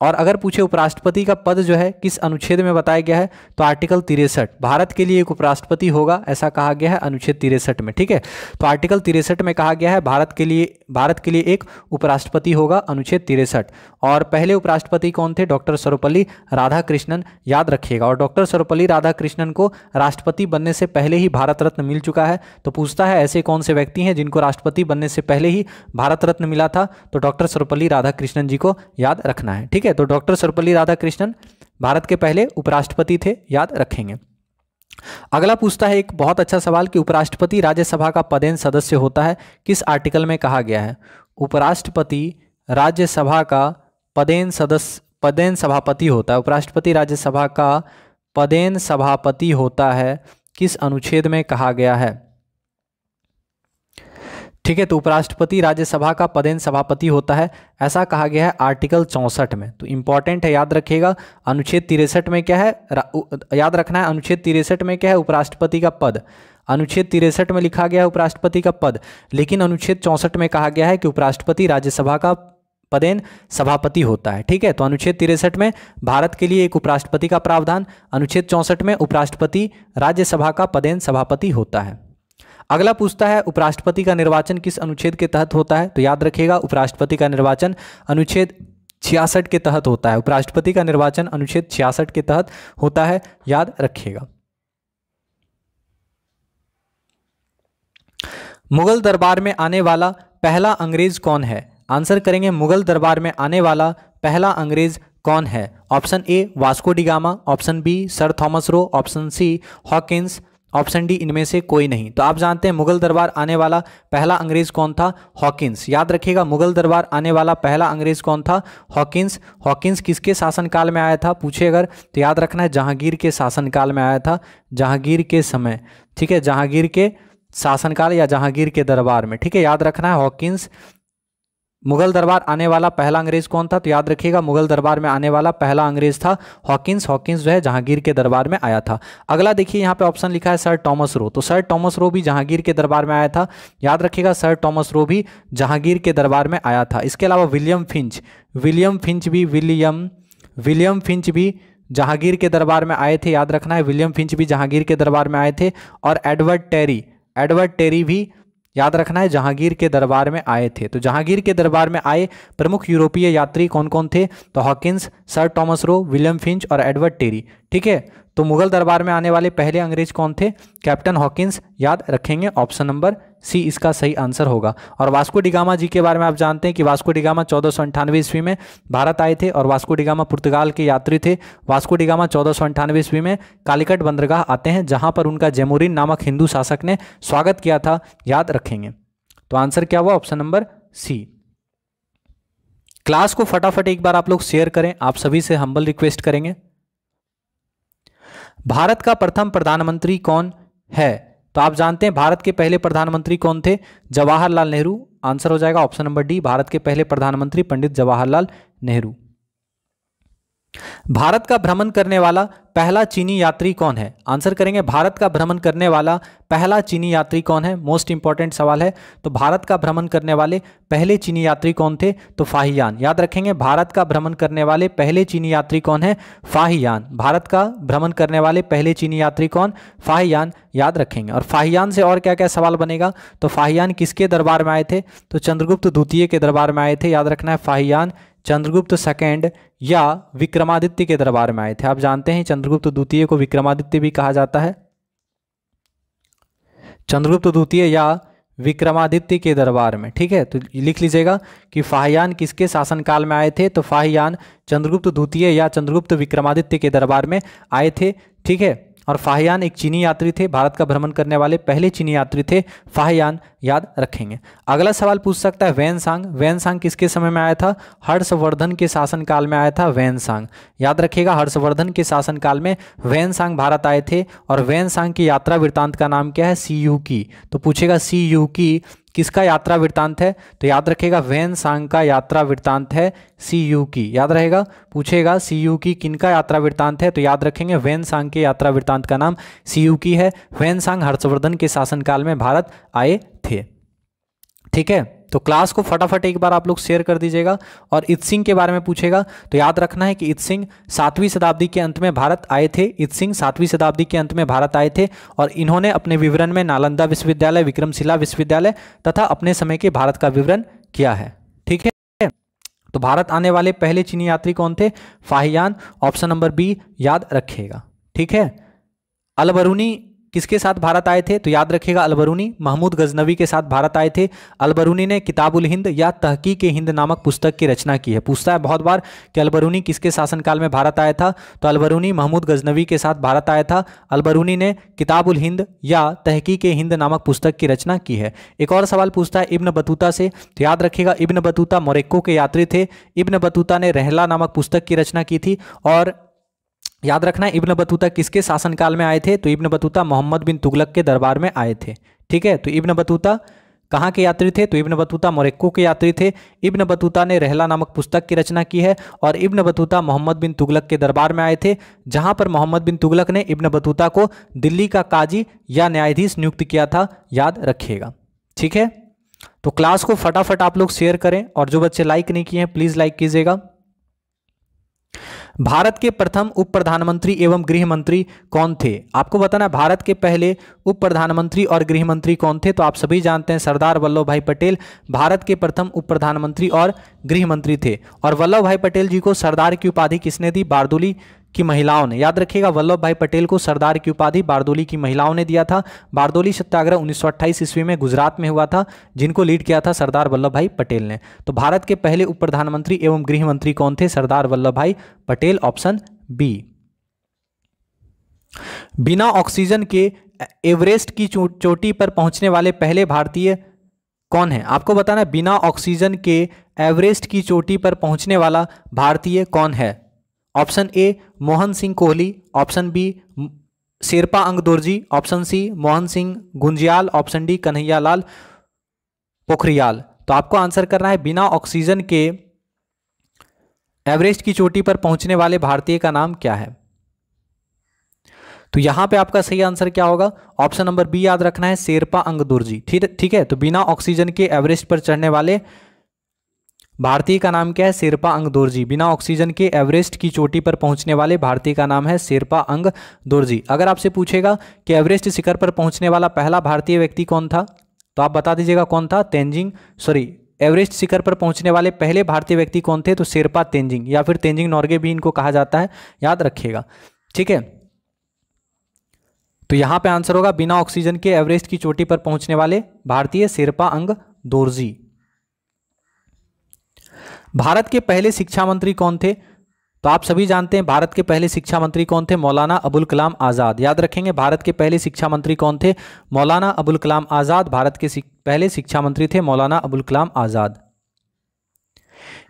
और अगर पूछे उपराष्ट्रपति का पद जो है, किस अनुच्छेद में बताया गया है तो आर्टिकल तिरसठ। भारत के लिए एक उपराष्ट्रपति होगा, ऐसा कहा गया है अनुच्छेद तिरसठ में, ठीक है? तो आर्टिकल तिरसठ में कहा गया है, भारत के लिए, भारत के लिए एक उपराष्ट्रपति होगा, अनुच्छेद तिरसठ। और पहले उपराष्ट्रपति कौन थे? डॉक्टर सर्वपल्ली राधाकृष्णन, याद रखिएगा। और डॉक्टर सर्वपल्ली राधाकृष्णन को राष्ट्रपति बनने से पहले ही भारत रत्न मिल चुका है। तो पूछता है, ऐसे कौन से व्यक्ति हैं जिनको राष्ट्रपति बनने से पहले ही भारत रत्न मिला था? तो डॉक्टर सर्वपल्ली राधाकृष्णन जी को याद रखना है, ठीक है? तो डॉक्टर सर्वपल्ली राधाकृष्णन भारत के पहले उपराष्ट्रपति थे, याद रखेंगे। अगला पूछता है एक बहुत अच्छा सवाल कि उपराष्ट्रपति राज्यसभा का पदेन सदस्य होता है, किस आर्टिकल में कहा गया है? उपराष्ट्रपति राज्यसभा का पदेन सदस्य पदेन सभापति होता है। उपराष्ट्रपति राज्यसभा का पदेन सभापति होता है, किस अनुच्छेद में कहा गया है? ठीक है तो उपराष्ट्रपति राज्यसभा का पदेन सभापति होता है। ऐसा कहा गया है आर्टिकल चौंसठ में। तो इंपॉर्टेंट है, याद रखिएगा। अनुच्छेद तिरसठ में क्या है? याद रखना है, अनुच्छेद तिरसठ में क्या है? उपराष्ट्रपति का पद। अनुच्छेद तिरसठ में लिखा गया है उपराष्ट्रपति का पद। लेकिन अनुच्छेद चौंसठ में कहा गया है कि उपराष्ट्रपति राज्यसभा का पदेन सभापति होता है। ठीक है तो अनुच्छेद तिरसठ में भारत के लिए एक उपराष्ट्रपति का प्रावधान। अनुच्छेद चौंसठ में उपराष्ट्रपति राज्यसभा का पदेन सभापति होता है। अगला पूछता है, उपराष्ट्रपति का निर्वाचन किस अनुच्छेद के तहत होता है? तो याद रखिएगा, उपराष्ट्रपति का निर्वाचन अनुच्छेद छियासठ के तहत होता है। उपराष्ट्रपति का निर्वाचन अनुच्छेद छियासठ के तहत होता है। याद रखिएगा। मुगल दरबार में आने वाला पहला अंग्रेज़ कौन है? आंसर करेंगे, मुगल दरबार में आने वाला पहला अंग्रेज़ कौन है? Option A, Vasco da Gama option B, Sir Thomas Roe, option C, Hawkins option D, इनमें से कोई नहीं। तो आप जानते हैं मुगल दरबार आने वाला पहला अंग्रेज़ कौन था? हॉकिंस। याद रखिएगा, मुगल दरबार आने वाला पहला अंग्रेज़ कौन था? हॉकिंस। हॉकिंस किसके शासनकाल में आया था? पूछे अगर। तो याद रखना है, जहांगीर के शासनकाल में आया था। जहांगीर के समय। ठीक है, जहांगीर के शासनकाल या जहांगीर के दरबार में। ठीक है, याद रखना है, हॉकिंस मुगल दरबार आने वाला पहला अंग्रेज़ कौन था? तो याद रखिएगा, मुगल दरबार में आने वाला पहला अंग्रेज़ था हॉकिंस। हॉकिंस जो है जहांगीर के दरबार में आया था। अगला देखिए, यहाँ पे ऑप्शन लिखा है सर टॉमस रो। तो सर टॉमस रो भी जहांगीर के दरबार में आया था। याद रखिएगा, सर टॉमस रो भी जहांगीर के दरबार में आया था। इसके अलावा विलियम फिंच विलियम फिंच भी, विलियम विलियम फिंच भी जहांगीर के दरबार में आए थे। याद रखना है, विलियम फिंच भी जहांगीर के दरबार में आए थे। और एडवर्ड टेरी एडवर्ड टेरी भी याद रखना है, जहांगीर के दरबार में आए थे। तो जहांगीर के दरबार में आए प्रमुख यूरोपीय यात्री कौन कौन थे? तो Hawkins, Sir Thomas Roe, William Finch और एडवर्ड टेरी। ठीक है? तो मुगल दरबार में आने वाले पहले अंग्रेज़ कौन थे? Captain Hawkins. याद रखेंगे, ऑप्शन नंबर सी इसका सही आंसर होगा। और वास्को डिगामा जी के बारे में आप जानते हैं कि वास्को डिगामा चौदह सौ अंठानवे ईस्वी में भारत आए थे और वास्को डिगामा पुर्तगाल के यात्री थे। वास्को डिगामा चौदह सौ अंठानवे ईस्वी में कालीकट बंदरगाह आते हैं, जहाँ पर उनका जेमुरिन नामक हिंदू शासक ने स्वागत किया था। याद रखेंगे। तो आंसर क्या हुआ? ऑप्शन नंबर सी। क्लास को फटाफट एक बार आप लोग शेयर करें। आप सभी से हम्बल रिक्वेस्ट करेंगे। भारत का प्रथम प्रधानमंत्री कौन है? तो आप जानते हैं, भारत के पहले प्रधानमंत्री कौन थे? जवाहरलाल नेहरू। आंसर हो जाएगा ऑप्शन नंबर डी, भारत के पहले प्रधानमंत्री पंडित जवाहरलाल नेहरू। भारत का भ्रमण करने वाला पहला चीनी यात्री कौन है? आंसर करेंगे, भारत का भ्रमण करने वाला पहला चीनी यात्री कौन है? मोस्ट इंपॉर्टेंट सवाल है। तो भारत का भ्रमण करने वाले पहले चीनी यात्री कौन थे? तो फाहियान। याद रखेंगे, भारत का भ्रमण करने वाले पहले चीनी यात्री कौन है? फाहियान। भारत का भ्रमण करने वाले पहले चीनी यात्री कौन? फाहियान। याद रखेंगे। और फाहियान से और क्या क्या सवाल बनेगा? तो फाहियान किसके दरबार में आए थे? तो चंद्रगुप्त द्वितीय के दरबार में आए थे। याद रखना है, फाहियान चंद्रगुप्त सेकेंड या विक्रमादित्य के दरबार में आए थे। आप जानते हैं चंद्रगुप्त द्वितीय को विक्रमादित्य भी कहा जाता है। चंद्रगुप्त द्वितीय या विक्रमादित्य के दरबार में, ठीक है? तो लिख लीजिएगा कि फाहियान किसके शासनकाल में आए थे? तो फाहियान चंद्रगुप्त द्वितीय या चंद्रगुप्त विक्रमादित्य के दरबार में आए थे, ठीक है? और फाहयान एक चीनी यात्री थे, भारत का भ्रमण करने वाले पहले चीनी यात्री थे, फाहयान याद रखेंगे। अगला सवाल पूछ सकता है वैन सांग। वैन सांग किसके समय में आया था? हर्षवर्धन के शासनकाल में आया था वैन सांग। याद रखिएगा, हर्षवर्धन के शासनकाल में वैन सांग भारत आए थे और वैन सांग की यात्रा वृत्तांत का नाम क्या है? सी यू की। तो पूछेगा, सी यू की किसका यात्रा वृत्तांत है? तो याद रखेगा, वैन सांग का यात्रा वृत्तांत है सी यू की। याद रहेगा? पूछेगा, सी यू की किन का यात्रा वृत्तांत है? तो याद रखेंगे, वैन सांग के यात्रा वृत्तांत का नाम सी यू की है। वैन सांग हर्षवर्धन के शासनकाल में भारत आए थे। ठीक है? तो क्लास को फटाफट एक बार आप लोग शेयर कर दीजिएगा और इत सिंह के बारे में पूछेगा। तो याद रखना है कि इत सिंह सातवीं शताब्दी के अंत में भारत आए थे। इत सिंह सातवीं शताब्दी के अंत में भारत आए थे और इन्होंने अपने विवरण में नालंदा विश्वविद्यालय, विक्रमशिला विश्वविद्यालय तथा अपने समय के भारत का विवरण किया है। ठीक है? तो भारत आने वाले पहले चीनी यात्री कौन थे? फाहियान। ऑप्शन नंबर बी याद रखिएगा। ठीक है? अलबरूनी किसके साथ भारत आए थे? तो याद रखिएगा, अलबरूनी महमूद गजनवी के साथ भारत आए थे। अलबरूनी ने किताबुल हिंद या तहकीक हिंद नामक पुस्तक की रचना की है। पूछता है बहुत बार कि अलबरूनी किसके शासनकाल में भारत आया था? तो अलबरूनी महमूद गजनवी के साथ भारत आया था। अलबरूनी ने किताबुल हिंद या तहकीक हिंद नामक पुस्तक की रचना की है। एक और सवाल पूछता है इब्न बतूता से। तो याद रखिएगा, इब्न बतूता मोरक्को के यात्री थे। इब्न बतूता ने रहला नामक पुस्तक की रचना की थी और याद रखना इब्न बतूता किसके शासनकाल में आए थे? तो इब्न बतूता मोहम्मद बिन तुगलक के दरबार में आए थे, ठीक है? तो इब्न बतूता कहाँ के यात्री थे? तो इब्न बतूता मोरक्को के यात्री थे। इब्न बतूता ने रहला नामक पुस्तक की रचना की है और इब्न बतूता मोहम्मद बिन तुगलक के दरबार में आए थे, जहाँ पर मोहम्मद बिन तुगलक ने इब्न बतूता को दिल्ली का काजी या न्यायाधीश नियुक्त किया था। याद रखिएगा, ठीक है? तो क्लास को फटाफट आप लोग शेयर करें और जो बच्चे लाइक नहीं किए हैं, प्लीज़ लाइक कीजिएगा। भारत के प्रथम उप प्रधानमंत्री एवं गृह मंत्री कौन थे? आपको बताना भारत के पहले उप प्रधानमंत्री और गृह मंत्री कौन थे? तो आप सभी जानते हैं सरदार वल्लभ भाई पटेल भारत के प्रथम उप प्रधानमंत्री और गृह मंत्री थे। और वल्लभ भाई पटेल जी को सरदार की उपाधि किसने दी? बारदोली की महिलाओं ने। याद रखिएगा, वल्लभ भाई पटेल को सरदार की उपाधि बारदोली की महिलाओं ने दिया था। बारदोली सत्याग्रह 1928 ईस्वी में गुजरात में हुआ था, जिनको लीड किया था सरदार वल्लभ भाई पटेल ने। तो भारत के पहले उप प्रधानमंत्री एवं गृह मंत्री कौन थे? Sardar Vallabhbhai Patel, option B. बिना ऑक्सीजन के एवरेस्ट की चोटी पर पहुँचने वाले पहले भारतीय कौन है? आपको बताना बिना ऑक्सीजन के एवरेस्ट की चोटी पर पहुँचने वाला भारतीय कौन है? Option A, Mohan Singh Kohli, option B, Sherpa Ang Dorji option C, Mohan Singh Gunjiyal, option D Kanhaiya Lal Pokhriyal. तो आपको आंसर करना है, बिना ऑक्सीजन के एवरेस्ट की चोटी पर पहुँचने वाले भारतीय का नाम क्या है? तो यहाँ पे आपका सही आंसर क्या होगा? ऑप्शन नंबर बी याद रखना है, शेरपा अंग दुर्जी ठीक ठीक है? तो बिना ऑक्सीजन के एवरेस्ट पर चढ़ने वाले भारतीय का नाम क्या है? शेरपा अंग दोरजी। बिना ऑक्सीजन के एवरेस्ट की चोटी पर पहुँचने वाले भारतीय का नाम है शेरपा अंग दोरजी। अगर आपसे पूछेगा कि एवरेस्ट शिखर पर पहुँचने वाला पहला भारतीय व्यक्ति कौन था तो आप बता दीजिएगा कौन था? तेंजिंग सॉरी, एवरेस्ट शिखर पर पहुँचने वाले पहले भारतीय व्यक्ति कौन थे? तो शेरपा तेंजिंग या फिर तेंजिंग नॉर्गे भी इनको कहा जाता है। याद रखिएगा। ठीक है? तो यहाँ पे आंसर होगा, बिना ऑक्सीजन के एवरेस्ट की चोटी पर पहुँचने वाले भारतीय शेरपा अंग दोरजी। भारत के पहले शिक्षा मंत्री कौन थे? तो आप सभी जानते हैं भारत के पहले शिक्षा मंत्री कौन थे? मौलाना अबुल कलाम आज़ाद। याद रखेंगे, भारत के पहले शिक्षा मंत्री कौन थे? मौलाना अबुल कलाम आज़ाद। भारत के पहले शिक्षा मंत्री थे मौलाना अबुल कलाम आज़ाद।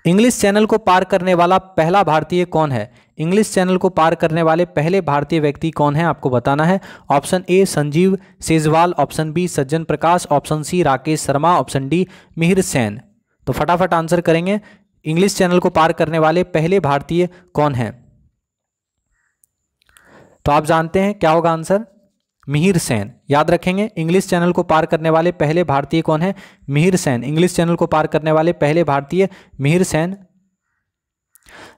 इंग्लिश चैनल को पार करने वाला पहला भारतीय कौन है? इंग्लिश चैनल को पार करने वाले पहले भारतीय व्यक्ति कौन है? आपको बताना है। Option A, Sanjeev Sejwal. Option B, Sajjan Prakash. Option C, Rakesh Sharma. Option D, Mihir Sen. तो फटाफट आंसर करेंगे। इंग्लिश चैनल को पार करने वाले पहले भारतीय कौन हैं? तो आप जानते हैं क्या होगा आंसर? मिहिर सेन। याद रखेंगे, इंग्लिश चैनल को पार करने वाले पहले भारतीय कौन है? मिहिर सेन। इंग्लिश चैनल को पार करने वाले पहले भारतीय मिहिर सेन।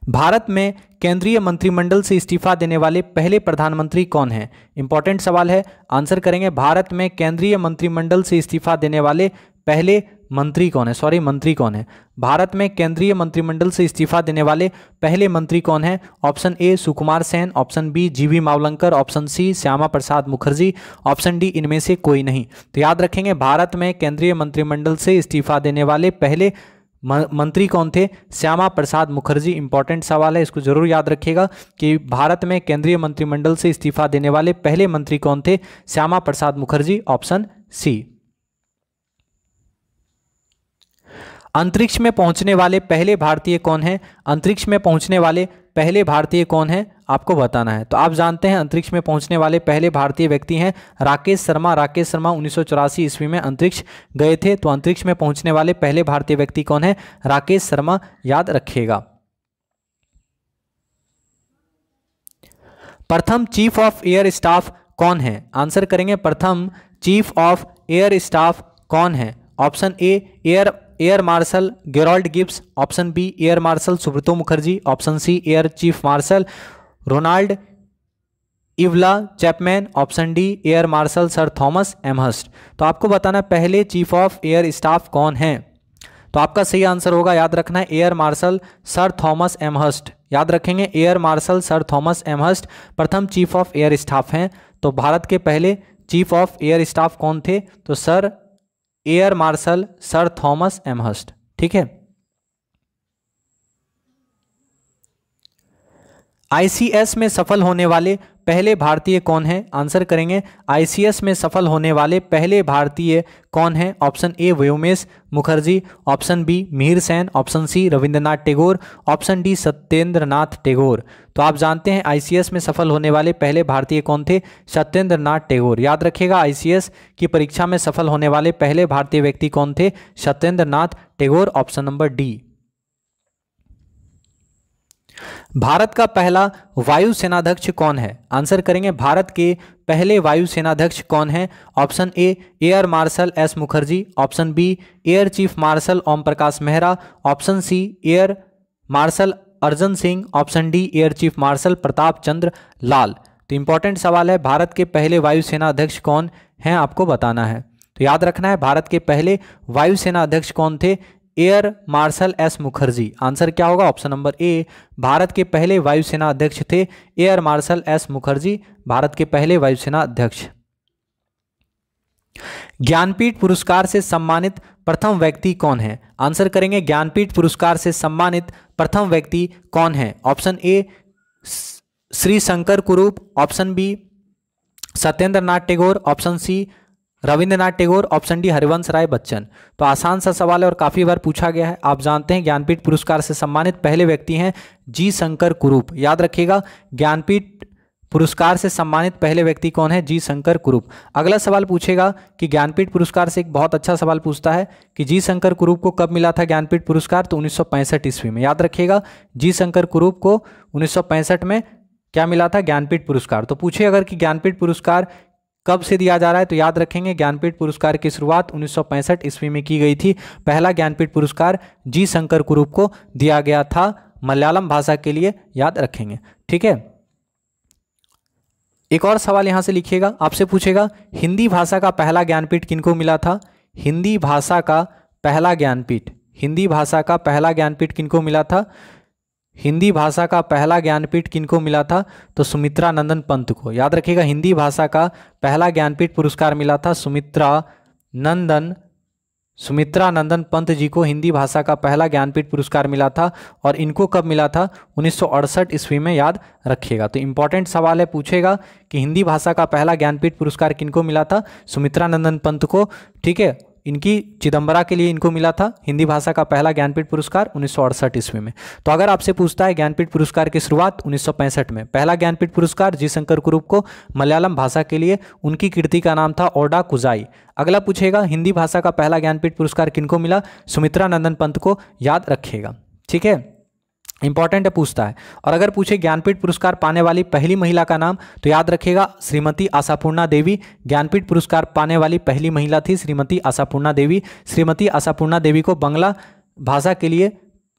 भारत में केंद्रीय मंत्रिमंडल से इस्तीफा देने वाले पहले प्रधानमंत्री कौन हैं? इंपॉर्टेंट सवाल है। आंसर करेंगे, भारत में केंद्रीय मंत्रिमंडल से इस्तीफा देने वाले पहले मंत्री कौन है? सॉरी मंत्री कौन है? भारत में केंद्रीय मंत्रिमंडल से इस्तीफा देने वाले पहले मंत्री कौन है? Option A Sukumar Sen. Option B G V Mavalankar. Option C Shyama Prasad Mukherjee. Option D इनमें से कोई नहीं। तो याद रखेंगे, भारत में केंद्रीय मंत्रिमंडल से इस्तीफा देने वाले पहले मंत्री कौन थे? श्यामा प्रसाद मुखर्जी। इंपॉर्टेंट सवाल है, इसको ज़रूर याद रखिएगा कि भारत में केंद्रीय मंत्रिमंडल से इस्तीफा देने वाले पहले मंत्री कौन थे? श्यामा प्रसाद मुखर्जी। ऑप्शन सी अंतरिक्ष में पहुँचने वाले पहले भारतीय कौन हैं? अंतरिक्ष में पहुँचने वाले पहले भारतीय कौन हैं? आपको बताना है। तो आप जानते हैं अंतरिक्ष में पहुँचने वाले पहले भारतीय व्यक्ति हैं राकेश शर्मा। राकेश शर्मा उन्नीस सौ चौरासी ईस्वी में अंतरिक्ष गए थे। तो अंतरिक्ष में पहुँचने वाले पहले भारतीय व्यक्ति कौन है? राकेश शर्मा, याद रखिएगा। प्रथम चीफ ऑफ़ एयर स्टाफ कौन है? आंसर करेंगे प्रथम चीफ ऑफ़ एयर स्टाफ कौन है? Option A, air air marshal Gerold Gibbs, option B, air marshal Subroto Mukherjee, option C, air chief marshal Ronald Ivelaw Chapman, option D, air marshal sir Thomas Elmhirst तो आपको बताना पहले चीफ ऑफ़ एयर स्टाफ कौन है? तो आपका सही आंसर होगा, याद रखना है, air marshal sir Thomas Elmhirst याद रखेंगे, air marshal sir Thomas Elmhirst प्रथम चीफ ऑफ़ एयर स्टाफ हैं। तो भारत के पहले चीफ ऑफ़ एयर स्टाफ कौन थे? तो sir air marshal sir Thomas Elmhirst ठीक है? आईसीएस में सफल होने वाले पहले भारतीय कौन है? आंसर करेंगे, आईसीएस में सफल होने वाले पहले भारतीय कौन है? Option A Vyomesh Mukherjee, option B Mihir Sen, option C Rabindranath Tagore, option D Satyendra Nath Tagore. तो आप जानते हैं आईसीएस में सफल होने वाले पहले भारतीय कौन थे? सत्येंद्र नाथ टैगोर। याद रखिएगा, आईसीएस की परीक्षा में सफल होने वाले पहले भारतीय व्यक्ति कौन थे? Satyendra Nath Tagore, option number D. Bharat का पहला वायु सेनाध्यक्ष कौन है? आंसर करेंगे भारत के पहले वायु सेनाध्यक्ष कौन है? Option A, air marshal S Mukherjee, option B, air chief marshal Om Prakash Mehra, option C, air marshal Arjan Singh, option D, air chief marshal Pratap Chandra Lal. तो इंपॉर्टेंट सवाल है, भारत के पहले वायुसेना अध्यक्ष कौन हैं? आपको बताना है। तो याद रखना है, भारत के पहले वायुसेना अध्यक्ष कौन थे? Air marshal S Mukherjee. Answer क्या होगा? ऑप्शन नंबर ए, भारत के पहले वायुसेना अध्यक्ष थे air marshal S Mukherjee, Bharat के पहले वायुसेना अध्यक्ष। ज्ञानपीठ पुरस्कार से सम्मानित प्रथम व्यक्ति कौन है? आंसर करेंगे, ज्ञानपीठ पुरस्कार से सम्मानित प्रथम व्यक्ति कौन है? Option A Shri Shankar Kurup. Option B Satyendra Nath Tagore. Option C Rabindranath Tagore, option D Harivansh Rai Bachchan. तो आसान सा सवाल है और काफ़ी बार पूछा गया है। आप जानते हैं ज्ञानपीठ पुरस्कार से सम्मानित पहले व्यक्ति हैं जी शंकर कुरूप। याद रखिएगा, ज्ञानपीठ पुरस्कार से सम्मानित पहले व्यक्ति कौन है? जी शंकर कुरूप। अगला सवाल पूछेगा कि ज्ञानपीठ पुरस्कार से एक बहुत अच्छा सवाल पूछता है कि जी शंकर कुरूप को कब मिला था ज्ञानपीठ पुरस्कार? तो उन्नीस सौ पैंसठ ईस्वी में। याद रखिएगा, जी शंकर कुरूप को उन्नीस सौ पैंसठ में क्या मिला था? ज्ञानपीठ पुरस्कार। तो पूछे अगर कि ज्ञानपीठ पुरस्कार कब से दिया जा रहा है तो याद रखेंगे, ज्ञानपीठ पुरस्कार की शुरुआत उन्नीस सौ पैंसठ ईस्वी में की गई थी। पहला ज्ञानपीठ पुरस्कार जी शंकर कुरूप को दिया गया था। मलयालम भाषा के लिए याद रखेंगे। ठीक है? एक और सवाल यहाँ से लिखिएगा, आपसे पूछेगा, हिंदी भाषा का पहला ज्ञानपीठ किनको मिला था? हिंदी भाषा का पहला ज्ञानपीठ, हिंदी भाषा का पहला ज्ञानपीठ किनको मिला था? हिंदी भाषा का पहला ज्ञानपीठ किनको मिला था? तो सुमित्रा नंदन पंत को। याद रखिएगा, हिंदी भाषा का पहला ज्ञानपीठ पुरस्कार मिला था सुमित्रा नंदन सुमित्रा नंदन पंत जी को हिंदी भाषा का पहला ज्ञानपीठ पुरस्कार मिला था और इनको कब मिला था? उन्नीस सौ अड़सठ ईस्वी में। याद रखिएगा। तो इंपॉर्टेंट सवाल है, पूछेगा कि हिंदी भाषा का पहला ज्ञानपीठ पुरस्कार किनको मिला था? सुमित्रा नंदन पंत को। ठीक है इनकी चिदम्बरा के लिए इनको मिला था, हिंदी भाषा का पहला ज्ञानपीठ पुरस्कार उन्नीस सौ अड़सठ ईस्वी में। तो अगर आपसे पूछता है ज्ञानपीठ पुरस्कार की शुरुआत उन्नीस सौ पैंसठ में, पहला ज्ञानपीठ पुरस्कार जी शंकर कुरूप को मलयालम भाषा के लिए, उनकी कीर्ति का नाम था ओडा कुजाई। अगला पूछेगा, हिंदी भाषा का पहला ज्ञानपीठ पुरस्कार किनको मिला? सुमित्रा नंदन पंत को याद रखेगा ठीक है? इंपॉर्टेंट है, पूछता है। और अगर पूछे ज्ञानपीठ पुरस्कार पाने वाली पहली महिला का नाम तो याद रखिएगा श्रीमती आशापूर्णा देवी। ज्ञानपीठ पुरस्कार पाने वाली पहली महिला थी श्रीमती आशापूर्णा देवी। श्रीमती आशापूर्णा देवी को बंगला भाषा के लिए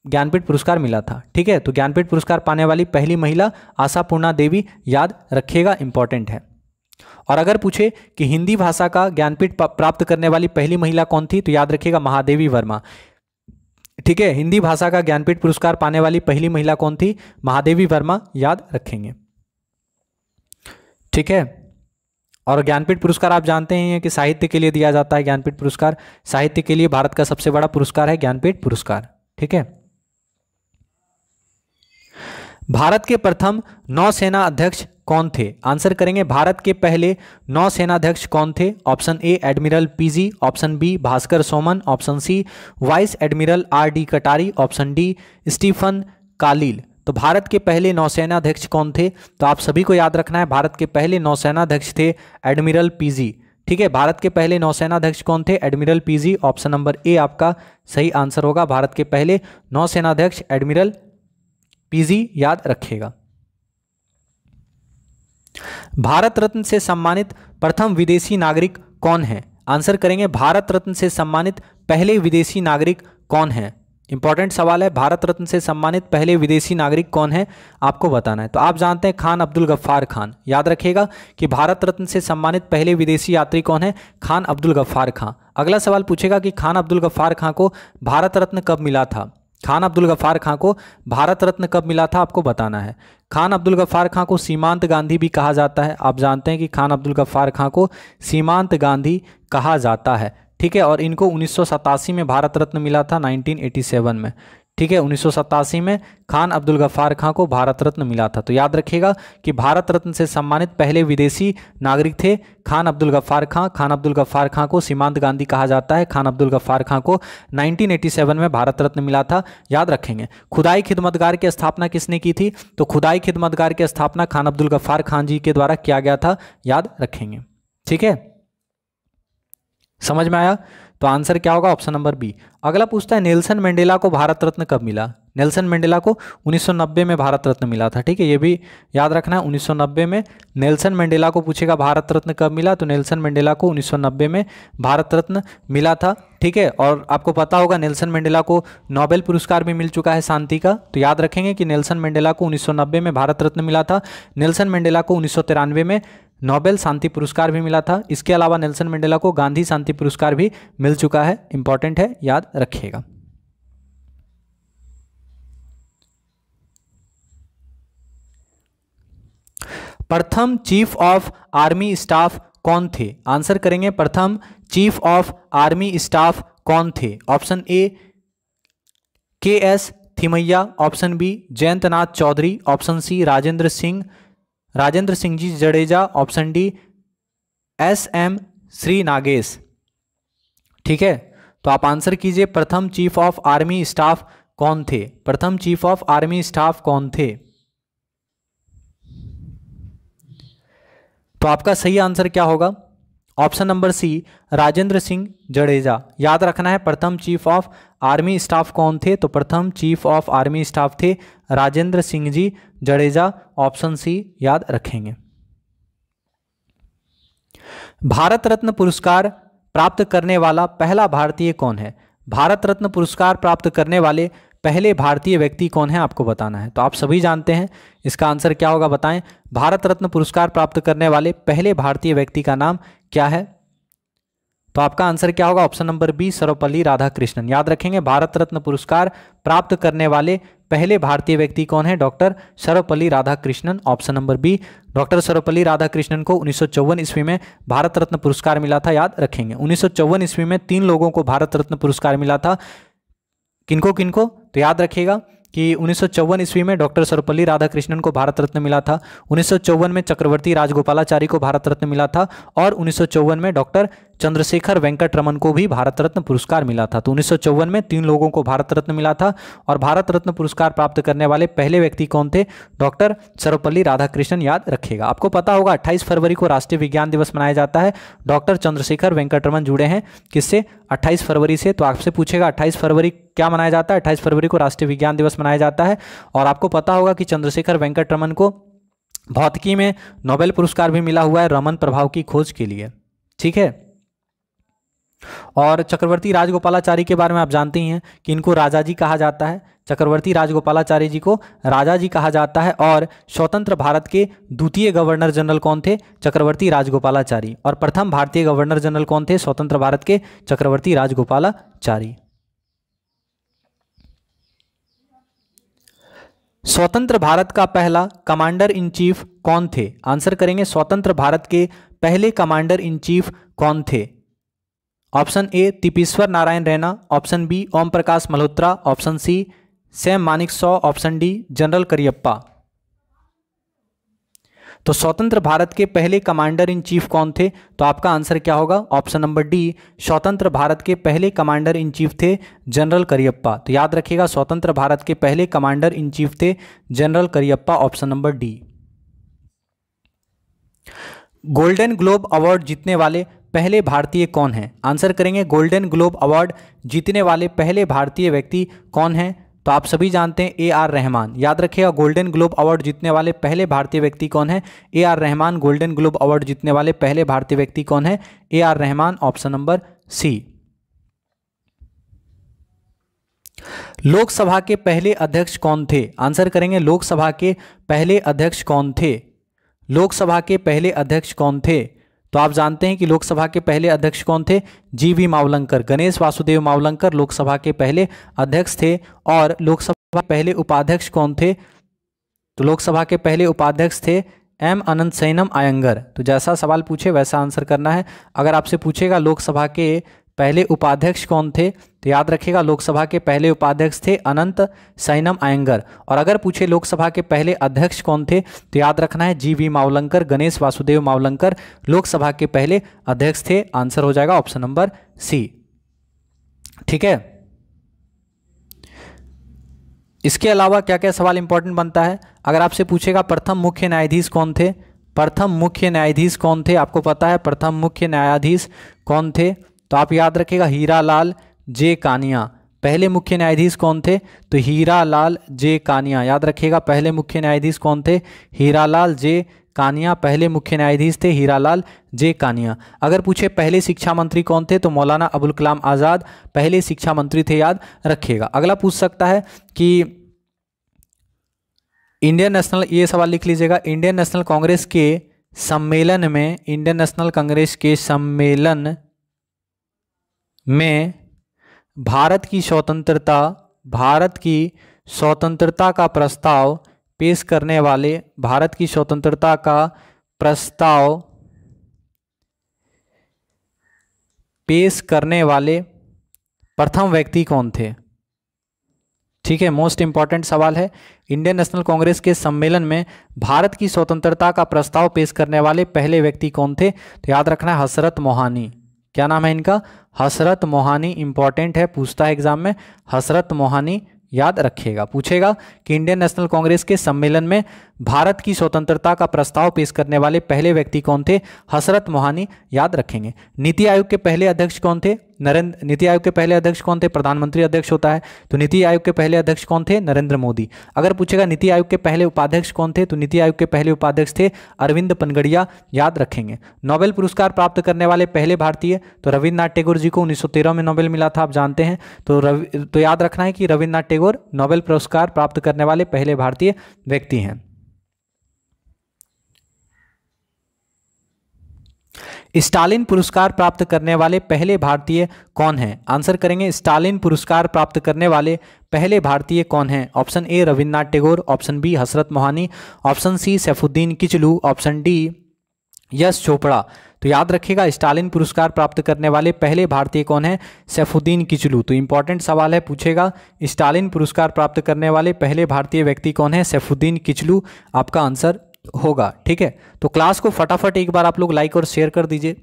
ज्ञानपीठ पुरस्कार मिला था। ठीक है तो ज्ञानपीठ पुरस्कार पाने वाली पहली महिला, आशापूर्णा देवी, याद रखिएगा इंपॉर्टेंट है। और अगर पूछे कि हिंदी भाषा का ज्ञानपीठ प्राप्त करने वाली पहली महिला कौन थी तो याद रखिएगा महादेवी वर्मा। ठीक है, हिंदी भाषा का ज्ञानपीठ पुरस्कार पाने वाली पहली महिला कौन थी? महादेवी वर्मा, याद रखेंगे। ठीक है, और ज्ञानपीठ पुरस्कार आप जानते हैं कि साहित्य के लिए दिया जाता है ज्ञानपीठ पुरस्कार। साहित्य के लिए भारत का सबसे बड़ा पुरस्कार है ज्ञानपीठ पुरस्कार। ठीक है भारत के प्रथम नौसेना अध्यक्ष कौन थे? आंसर करेंगे भारत के पहले नौ सेनाध्यक्ष कौन थे? Option A, admiral P G, option B, Bhaskar Soman, option C, vice admiral R D Katari, option D, Stephen Carlill. तो भारत के पहले नौसेनाध्यक्ष कौन थे? तो आप सभी को याद रखना है, भारत के पहले नौसेनाध्यक्ष थे एडमिरल पीजी। ठीक है, भारत के पहले नौसेनाध्यक्ष कौन थे? Admiral P G. Option number A आपका सही आंसर होगा, भारत के पहले नौसेनाध्यक्ष एडमिरल पीजी याद रखेगा। भारत रत्न से सम्मानित प्रथम विदेशी नागरिक कौन है? आंसर करेंगे, भारत रत्न से सम्मानित पहले विदेशी नागरिक कौन है? इंपॉर्टेंट सवाल है, भारत रत्न से सम्मानित पहले विदेशी नागरिक कौन है? आपको बताना है। तो आप जानते हैं खान अब्दुल गफ्फार खान। याद रखिएगा कि भारत रत्न से सम्मानित पहले विदेशी यात्री कौन है? खान अब्दुल गफ्फार खान अगला सवाल पूछेगा कि खान अब्दुल गफ्फार खान को भारत रत्न कब मिला था? खान अब्दुल गफ्फार खां को भारत रत्न कब मिला था आपको बताना है। खान अब्दुल गफ्फार खां को सीमांत गांधी भी कहा जाता है। आप जानते हैं कि खान अब्दुल गफ्फार खां को सीमांत गांधी कहा जाता है। ठीक है, और इनको उन्नीस सौ सतासी में भारत रत्न मिला था 1987 में। ठीक है, उन्नीस सौ सतासी में खान अब्दुल गफ्फार खां को भारत रत्न मिला था। तो याद रखिएगा कि भारत रत्न से सम्मानित पहले विदेशी नागरिक थे खान अब्दुल गफ्फार खां। खान अब्दुल गफ्फार खां को सीमांत गांधी कहा जाता है। खान अब्दुल गफ्फार खां को 1987 में भारत रत्न मिला था। याद रखेंगे, खुदाई खिदमतगार की स्थापना किसने की थी? तो खुदाई खिदमतगार की स्थापना खान अब्दुल गफ्फार खान जी के द्वारा किया गया था। याद रखेंगे, ठीक है? समझ में आया? तो आंसर क्या होगा? Option number B. अगला पूछता है, नेल्सन मंडेला को भारत रत्न कब मिला? नेल्सन मंडेला को 1990 में भारत रत्न मिला था, ठीक है? ये भी याद रखना है 1990 में नेल्सन मंडेला को पूछेगा, भारत रत्न कब मिला? तो नेल्सन मंडेला को 1990 में भारत रत्न मिला था, ठीक है? और आपको पता होगा, नेल्सन मंडेला को नोबेल पुरस्कार भी मिल चुका है शांति का। तो याद रखेंगे कि नेल्सन मंडेला को उन्नीस सौ नब्बे में भारत रत्न मिला था, नेल्सन मंडेला को उन्नीस सौ तिरानवे में नोबेल शांति पुरस्कार भी मिला था। इसके अलावा नेल्सन मंडेला को गांधी शांति पुरस्कार भी मिल चुका है। इंपॉर्टेंट है, याद रखिएगा। प्रथम चीफ ऑफ़ आर्मी स्टाफ कौन थे? आंसर करेंगे प्रथम चीफ ऑफ़ आर्मी स्टाफ कौन थे? Option A, K S Thimayya, option B, Jayantanath Chaudhuri, option C, Rajendra Singh Rajendra Singh ji, Jadeja, option D, S M Shrinagesh ठीक है? तो आप आंसर कीजिए, प्रथम चीफ ऑफ़ आर्मी स्टाफ कौन थे? प्रथम चीफ ऑफ़ आर्मी स्टाफ कौन थे? तो आपका सही आंसर क्या होगा? Option number C, Rajendra Singh Jadeja. याद रखना है, प्रथम चीफ ऑफ़ आर्मी स्टाफ कौन थे? तो प्रथम चीफ ऑफ़ आर्मी स्टाफ थे राजेंद्र सिंह जी जडेजा। ऑप्शन सी याद रखेंगे। भारत रत्न पुरस्कार प्राप्त करने वाला पहला भारतीय कौन है? भारत रत्न पुरस्कार प्राप्त करने वाले पहले भारतीय व्यक्ति कौन है आपको बताना है। तो आप सभी जानते हैं, इसका आंसर क्या होगा बताएँ। भारत रत्न पुरस्कार प्राप्त करने वाले पहले भारतीय व्यक्ति का नाम क्या है? तो आपका आंसर क्या होगा? Option number B, Sarvepalli Radhakrishnan. याद रखेंगे, भारत रत्न पुरस्कार प्राप्त करने वाले पहले भारतीय व्यक्ति कौन है? Doctor Sarvepalli Radhakrishnan. Option number B, doctor Sarvepalli Radhakrishnan को उन्नीस सौ चौवन ईस्वी में भारत रत्न पुरस्कार मिला था, याद रखेंगे। उन्नीस सौ चौवन ईस्वी में तीन लोगों को भारत रत्न पुरस्कार मिला था। किनको किनको? तो याद रखिएगा कि उन्नीस सौ चौवन ईस्वी में डॉक्टर सर्वपल्ली राधाकृष्णन को भारत रत्न मिला था, उन्नीस सौ चौवन में चक्रवर्ती राजगोपालाचारी को भारत रत्न मिला था और उन्नीस सौ चौवन में डॉक्टर चंद्रशेखर वेंकट रमन को भी भारत रत्न पुरस्कार मिला था। तो उन्नीस में तीन लोगों को भारत रत्न मिला था और भारत रत्न पुरस्कार प्राप्त करने वाले पहले व्यक्ति कौन थे? डॉक्टर सर्वपल्ली राधाकृष्णन याद रखेगा। आपको पता होगा 28 फरवरी को राष्ट्रीय विज्ञान दिवस मनाया जाता है। डॉक्टर चंद्रशेखर वेंकट रमन जुड़े हैं। किससे? 28 फरवरी से। तो आपसे पूछेगा 28 फरवरी क्या मनाया जाता है? अट्ठाईस फरवरी को राष्ट्रीय विज्ञान दिवस मनाया जाता है। और आपको पता होगा कि चंद्रशेखर वेंकट रमन को भौतिकी में नोबेल पुरस्कार भी मिला हुआ है रमन प्रभाव की खोज के लिए। ठीक है? और चक्रवर्ती राजगोपालाचारी के बारे में आप जानते ही हैं कि इनको राजा जी कहा जाता है। चक्रवर्ती राजगोपालाचारी जी को राजा जी कहा जाता है और स्वतंत्र भारत के द्वितीय गवर्नर जनरल कौन थे? चक्रवर्ती राजगोपालाचारी। और प्रथम भारतीय गवर्नर जनरल कौन थे? स्वतंत्र भारत के चक्रवर्ती राजगोपालाचारी। स्वतंत्र भारत का पहला कमांडर इन चीफ कौन थे? आंसर करेंगे, स्वतंत्र भारत के पहले कमांडर इन चीफ कौन थे? Option A, Tapishwar Narain Raina, option B Om Prakash Malhotra, option C, Sam Manekshaw, option D, general Cariappa. तो स्वतंत्र भारत के पहले कमांडर इन चीफ कौन थे? तो आपका आंसर क्या होगा? ऑप्शन नंबर डी, स्वतंत्र भारत के पहले कमांडर इन चीफ थे जनरल करियप्पा। तो याद रखिएगा, स्वतंत्र भारत के पहले कमांडर इन चीफ थे general Cariappa, option number D. Golden Globe Award जीतने वाले पहले भारतीय कौन हैं? आंसर करेंगे गोल्डन ग्लोब अवार्ड। जीतने वाले पहले भारतीय व्यक्ति कौन हैं? तो आप सभी जानते हैं ए आर रहमान। याद रखिएगा, गोल्डन ग्लोब अवार्ड जीतने वाले पहले भारतीय व्यक्ति कौन है? A R Rahman, Golden Globe Award जीतने वाले पहले भारतीय व्यक्ति कौन है? A R Rahman, option number C. Lok Sabha के पहले अध्यक्ष कौन थे? आंसर करेंगे लोकसभा के पहले अध्यक्ष कौन थे? लोकसभा के पहले अध्यक्ष कौन थे? तो आप जानते हैं कि लोकसभा के पहले अध्यक्ष कौन थे? जी वी मावलंकर, गणेश वासुदेव मावलंकर लोकसभा के पहले अध्यक्ष थे और लोकसभा पहले उपाध्यक्ष कौन थे? तो लोकसभा के पहले उपाध्यक्ष थे एम अनंत सैनम आयंगर। तो जैसा सवाल पूछे वैसा आंसर करना है। अगर आपसे पूछेगा लोकसभा के पहले उपाध्यक्ष कौन थे? तो याद रखिएगा, लोकसभा के पहले उपाध्यक्ष थे अनंत सैनम आयंगर। और अगर पूछे लोकसभा के पहले अध्यक्ष कौन थे तो याद रखना है, जी वी मावलंकर, गणेश वासुदेव मावलंकर लोकसभा के पहले अध्यक्ष थे। आंसर हो जाएगा ऑप्शन नंबर सी। ठीक है? इसके अलावा क्या क्या सवाल इंपॉर्टेंट बनता है? अगर आपसे पूछेगा, प्रथम मुख्य न्यायाधीश कौन थे? प्रथम मुख्य न्यायाधीश कौन थे? आपको पता है, प्रथम मुख्य न्यायाधीश कौन थे? तो आप याद रखिएगा हीरा लाल जे कानिया। पहले मुख्य न्यायाधीश कौन थे? तो हीरा लाल जे कानिया। याद रखिएगा पहले मुख्य न्यायाधीश कौन थे? हीरा लाल जे कानिया। पहले मुख्य न्यायाधीश थे हीरालाल जे कानिया। अगर पूछे पहले शिक्षा मंत्री कौन थे तो मौलाना अबुल कलाम आज़ाद पहले शिक्षा मंत्री थे, याद रखिएगा अगला पूछ सकता है कि इंडियन नेशनल, ये सवाल लिख लीजिएगा, इंडियन नेशनल कांग्रेस के सम्मेलन में, इंडियन नेशनल कांग्रेस के सम्मेलन में भारत की स्वतंत्रता, भारत की स्वतंत्रता का प्रस्ताव पेश करने वाले, भारत की स्वतंत्रता का प्रस्ताव पेश करने वाले प्रथम व्यक्ति कौन थे? ठीक है मोस्ट इंपॉर्टेंट सवाल है। इंडियन नेशनल कांग्रेस के सम्मेलन में भारत की स्वतंत्रता का प्रस्ताव पेश करने वाले पहले व्यक्ति कौन थे? तो याद रखना हसरत मोहानी। क्या नाम है इनका? हसरत मोहानी इंपॉर्टेंट है, पूछता है एग्ज़ाम में। हसरत मोहानी, याद रखिएगा। पूछेगा कि इंडियन नेशनल कांग्रेस के सम्मेलन में भारत की स्वतंत्रता का प्रस्ताव पेश करने वाले पहले व्यक्ति कौन थे? हसरत मोहानी, याद रखेंगे। नीति आयोग के पहले अध्यक्ष कौन थे? नरेंद्र, नीति आयोग के पहले अध्यक्ष कौन थे? प्रधानमंत्री अध्यक्ष होता है तो नीति आयोग के पहले अध्यक्ष कौन थे? नरेंद्र मोदी। अगर पूछेगा नीति आयोग के पहले उपाध्यक्ष कौन थे तो नीति आयोग के पहले उपाध्यक्ष थे अरविंद पनगड़िया, याद रखेंगे। नोबेल पुरस्कार प्राप्त करने वाले पहले भारतीय तो रविन्द्रनाथ टैगोर जी को उन्नीस सौ तेरह में नोबेल मिला था, आप जानते हैं। तो रवि तो याद रखना है कि रविन्द्रनाथ टैगोर नोबेल पुरस्कार प्राप्त करने वाले पहले भारतीय व्यक्ति हैं। स्टालिन पुरस्कार प्राप्त करने वाले पहले भारतीय कौन हैं? आंसर करेंगे स्टालिन पुरस्कार प्राप्त करने वाले पहले भारतीय कौन हैं? Option A Rabindranath Tagore, option B Hasrat Mohani, option C Saifuddin Kitchlew, option D Yash Chopra. तो याद रखिएगा, स्टालिन पुरस्कार प्राप्त करने वाले पहले भारतीय कौन है? सैफुद्दीन किचलू। तो इंपॉर्टेंट सवाल है, पूछेगा, स्टालिन पुरस्कार प्राप्त करने वाले पहले भारतीय व्यक्ति कौन है? सैफुद्दीन किचलू। आपका आंसर होगा, ठीक है? तो क्लास को फटाफट एक बार आप लोग लाइक और शेयर कर दीजिए।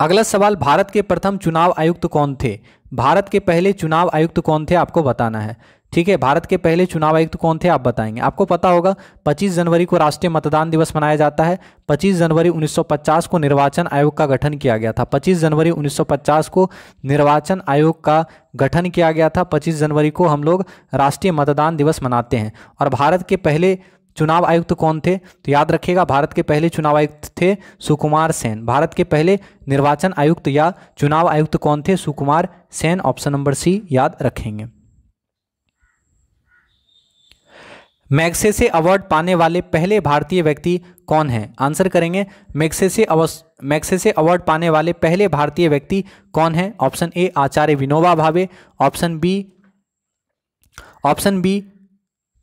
अगला सवाल, भारत के प्रथम चुनाव आयुक्त कौन थे? भारत के पहले चुनाव आयुक्त कौन थे, आपको बताना है। ठीक है, भारत के पहले चुनाव आयुक्त कौन थे, आप बताएँगे। आपको पता होगा 25 जनवरी को राष्ट्रीय मतदान दिवस मनाया जाता है। 25 जनवरी 1950 को निर्वाचन आयोग का गठन किया गया था। 25 जनवरी 1950 को निर्वाचन आयोग का गठन किया गया था। 25 जनवरी को हम लोग राष्ट्रीय मतदान दिवस मनाते हैं। और भारत के पहले चुनाव आयुक्त कौन थे? तो याद रखिएगा, भारत के पहले चुनाव आयुक्त थे सुकुमार सेन। भारत के पहले निर्वाचन आयुक्त या चुनाव आयुक्त कौन थे? Sukumar Sen, option number C, याद रखेंगे। मैग्सेसे अवार्ड पाने वाले पहले भारतीय व्यक्ति कौन है? आंसर करेंगे, मैग्सेसे मैग्सेसे अवार्ड पाने वाले पहले भारतीय व्यक्ति कौन है? Option A, Acharya Vinoba Bhave. Option B option B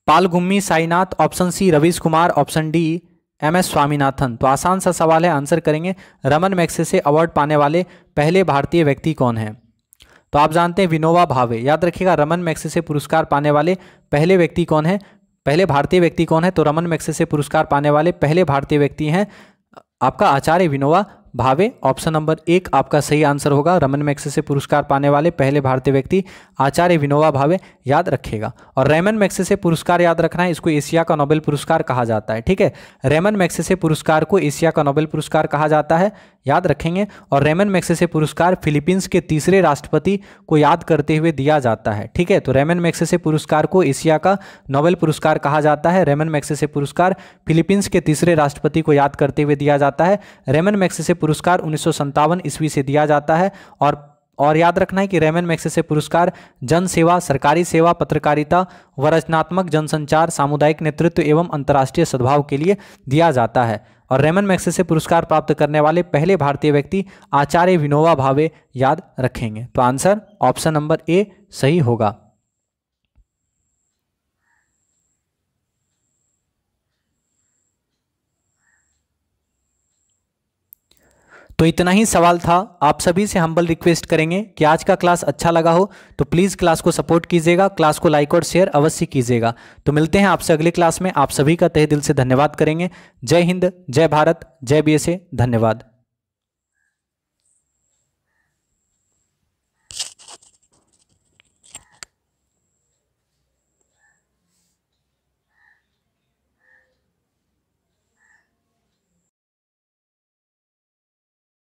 Palagummi Sainath option C Ravish Kumar option D M S Swaminathan. तो आसान सा सवाल है आंसर करेंगे। रमन मैग्सेसे अवार्ड पाने वाले पहले भारतीय व्यक्ति कौन है? तो आप जानते हैं विनोबा भावे। याद रखिएगा, रमन मैक्सेसे पुरस्कार पाने वाले पहले व्यक्ति कौन है? पहले भारतीय व्यक्ति कौन है? तो रमन मैक्सेसे पुरस्कार पाने वाले पहले भारतीय व्यक्ति हैं आपका आचार्य विनोबा भावे ऑप्शन नंबर एक आपका सही आंसर होगा। रमन मैक्से से पुरस्कार पाने वाले पहले भारतीय व्यक्ति आचार्य विनोबा भावे याद रखेगा। और रेमन मैक्से से पुरस्कार याद रखना है, इसको एशिया का नोबेल पुरस्कार कहा जाता है, ठीक है? रेमन मैक्से से पुरस्कार को एशिया का नोबेल पुरस्कार कहा जाता है। याद रखेंगे और रेमन मैक्से से पुरस्कार फिलीपींस के तीसरे राष्ट्रपति को याद करते हुए दिया जाता है। ठीक है तो रेमन मैक्से से पुरस्कार को एशिया का नोबेल पुरस्कार कहा जाता है। रेमन मैक्से से पुरस्कार फिलीपींस के तीसरे राष्ट्रपति को याद करते हुए दिया जाता है। रेमन मैक्से से पुरस्कार उन्नीस ईस्वी से दिया जाता है और और याद रखना है कि रेमन मैक्सेसे पुरस्कार जन सेवा, सरकारी सेवा, पत्रकारिता व रचनात्मक जनसंचार, सामुदायिक नेतृत्व एवं अंतर्राष्ट्रीय सद्भाव के लिए दिया जाता है। और रेमन मैक्से से पुरस्कार प्राप्त करने वाले पहले भारतीय व्यक्ति आचार्य विनोवा भावे याद रखेंगे। तो आंसर ऑप्शन नंबर ए सही होगा। तो इतना ही सवाल था। आप सभी से हम्बल रिक्वेस्ट करेंगे कि आज का क्लास अच्छा लगा हो तो प्लीज़ क्लास को सपोर्ट कीजिएगा क्लास को लाइक और शेयर अवश्य कीजिएगा। तो मिलते हैं आपसे अगली क्लास में। आप सभी का तहे दिल से धन्यवाद करेंगे। जय हिंद, जय भारत, जय बीएसए धन्यवाद।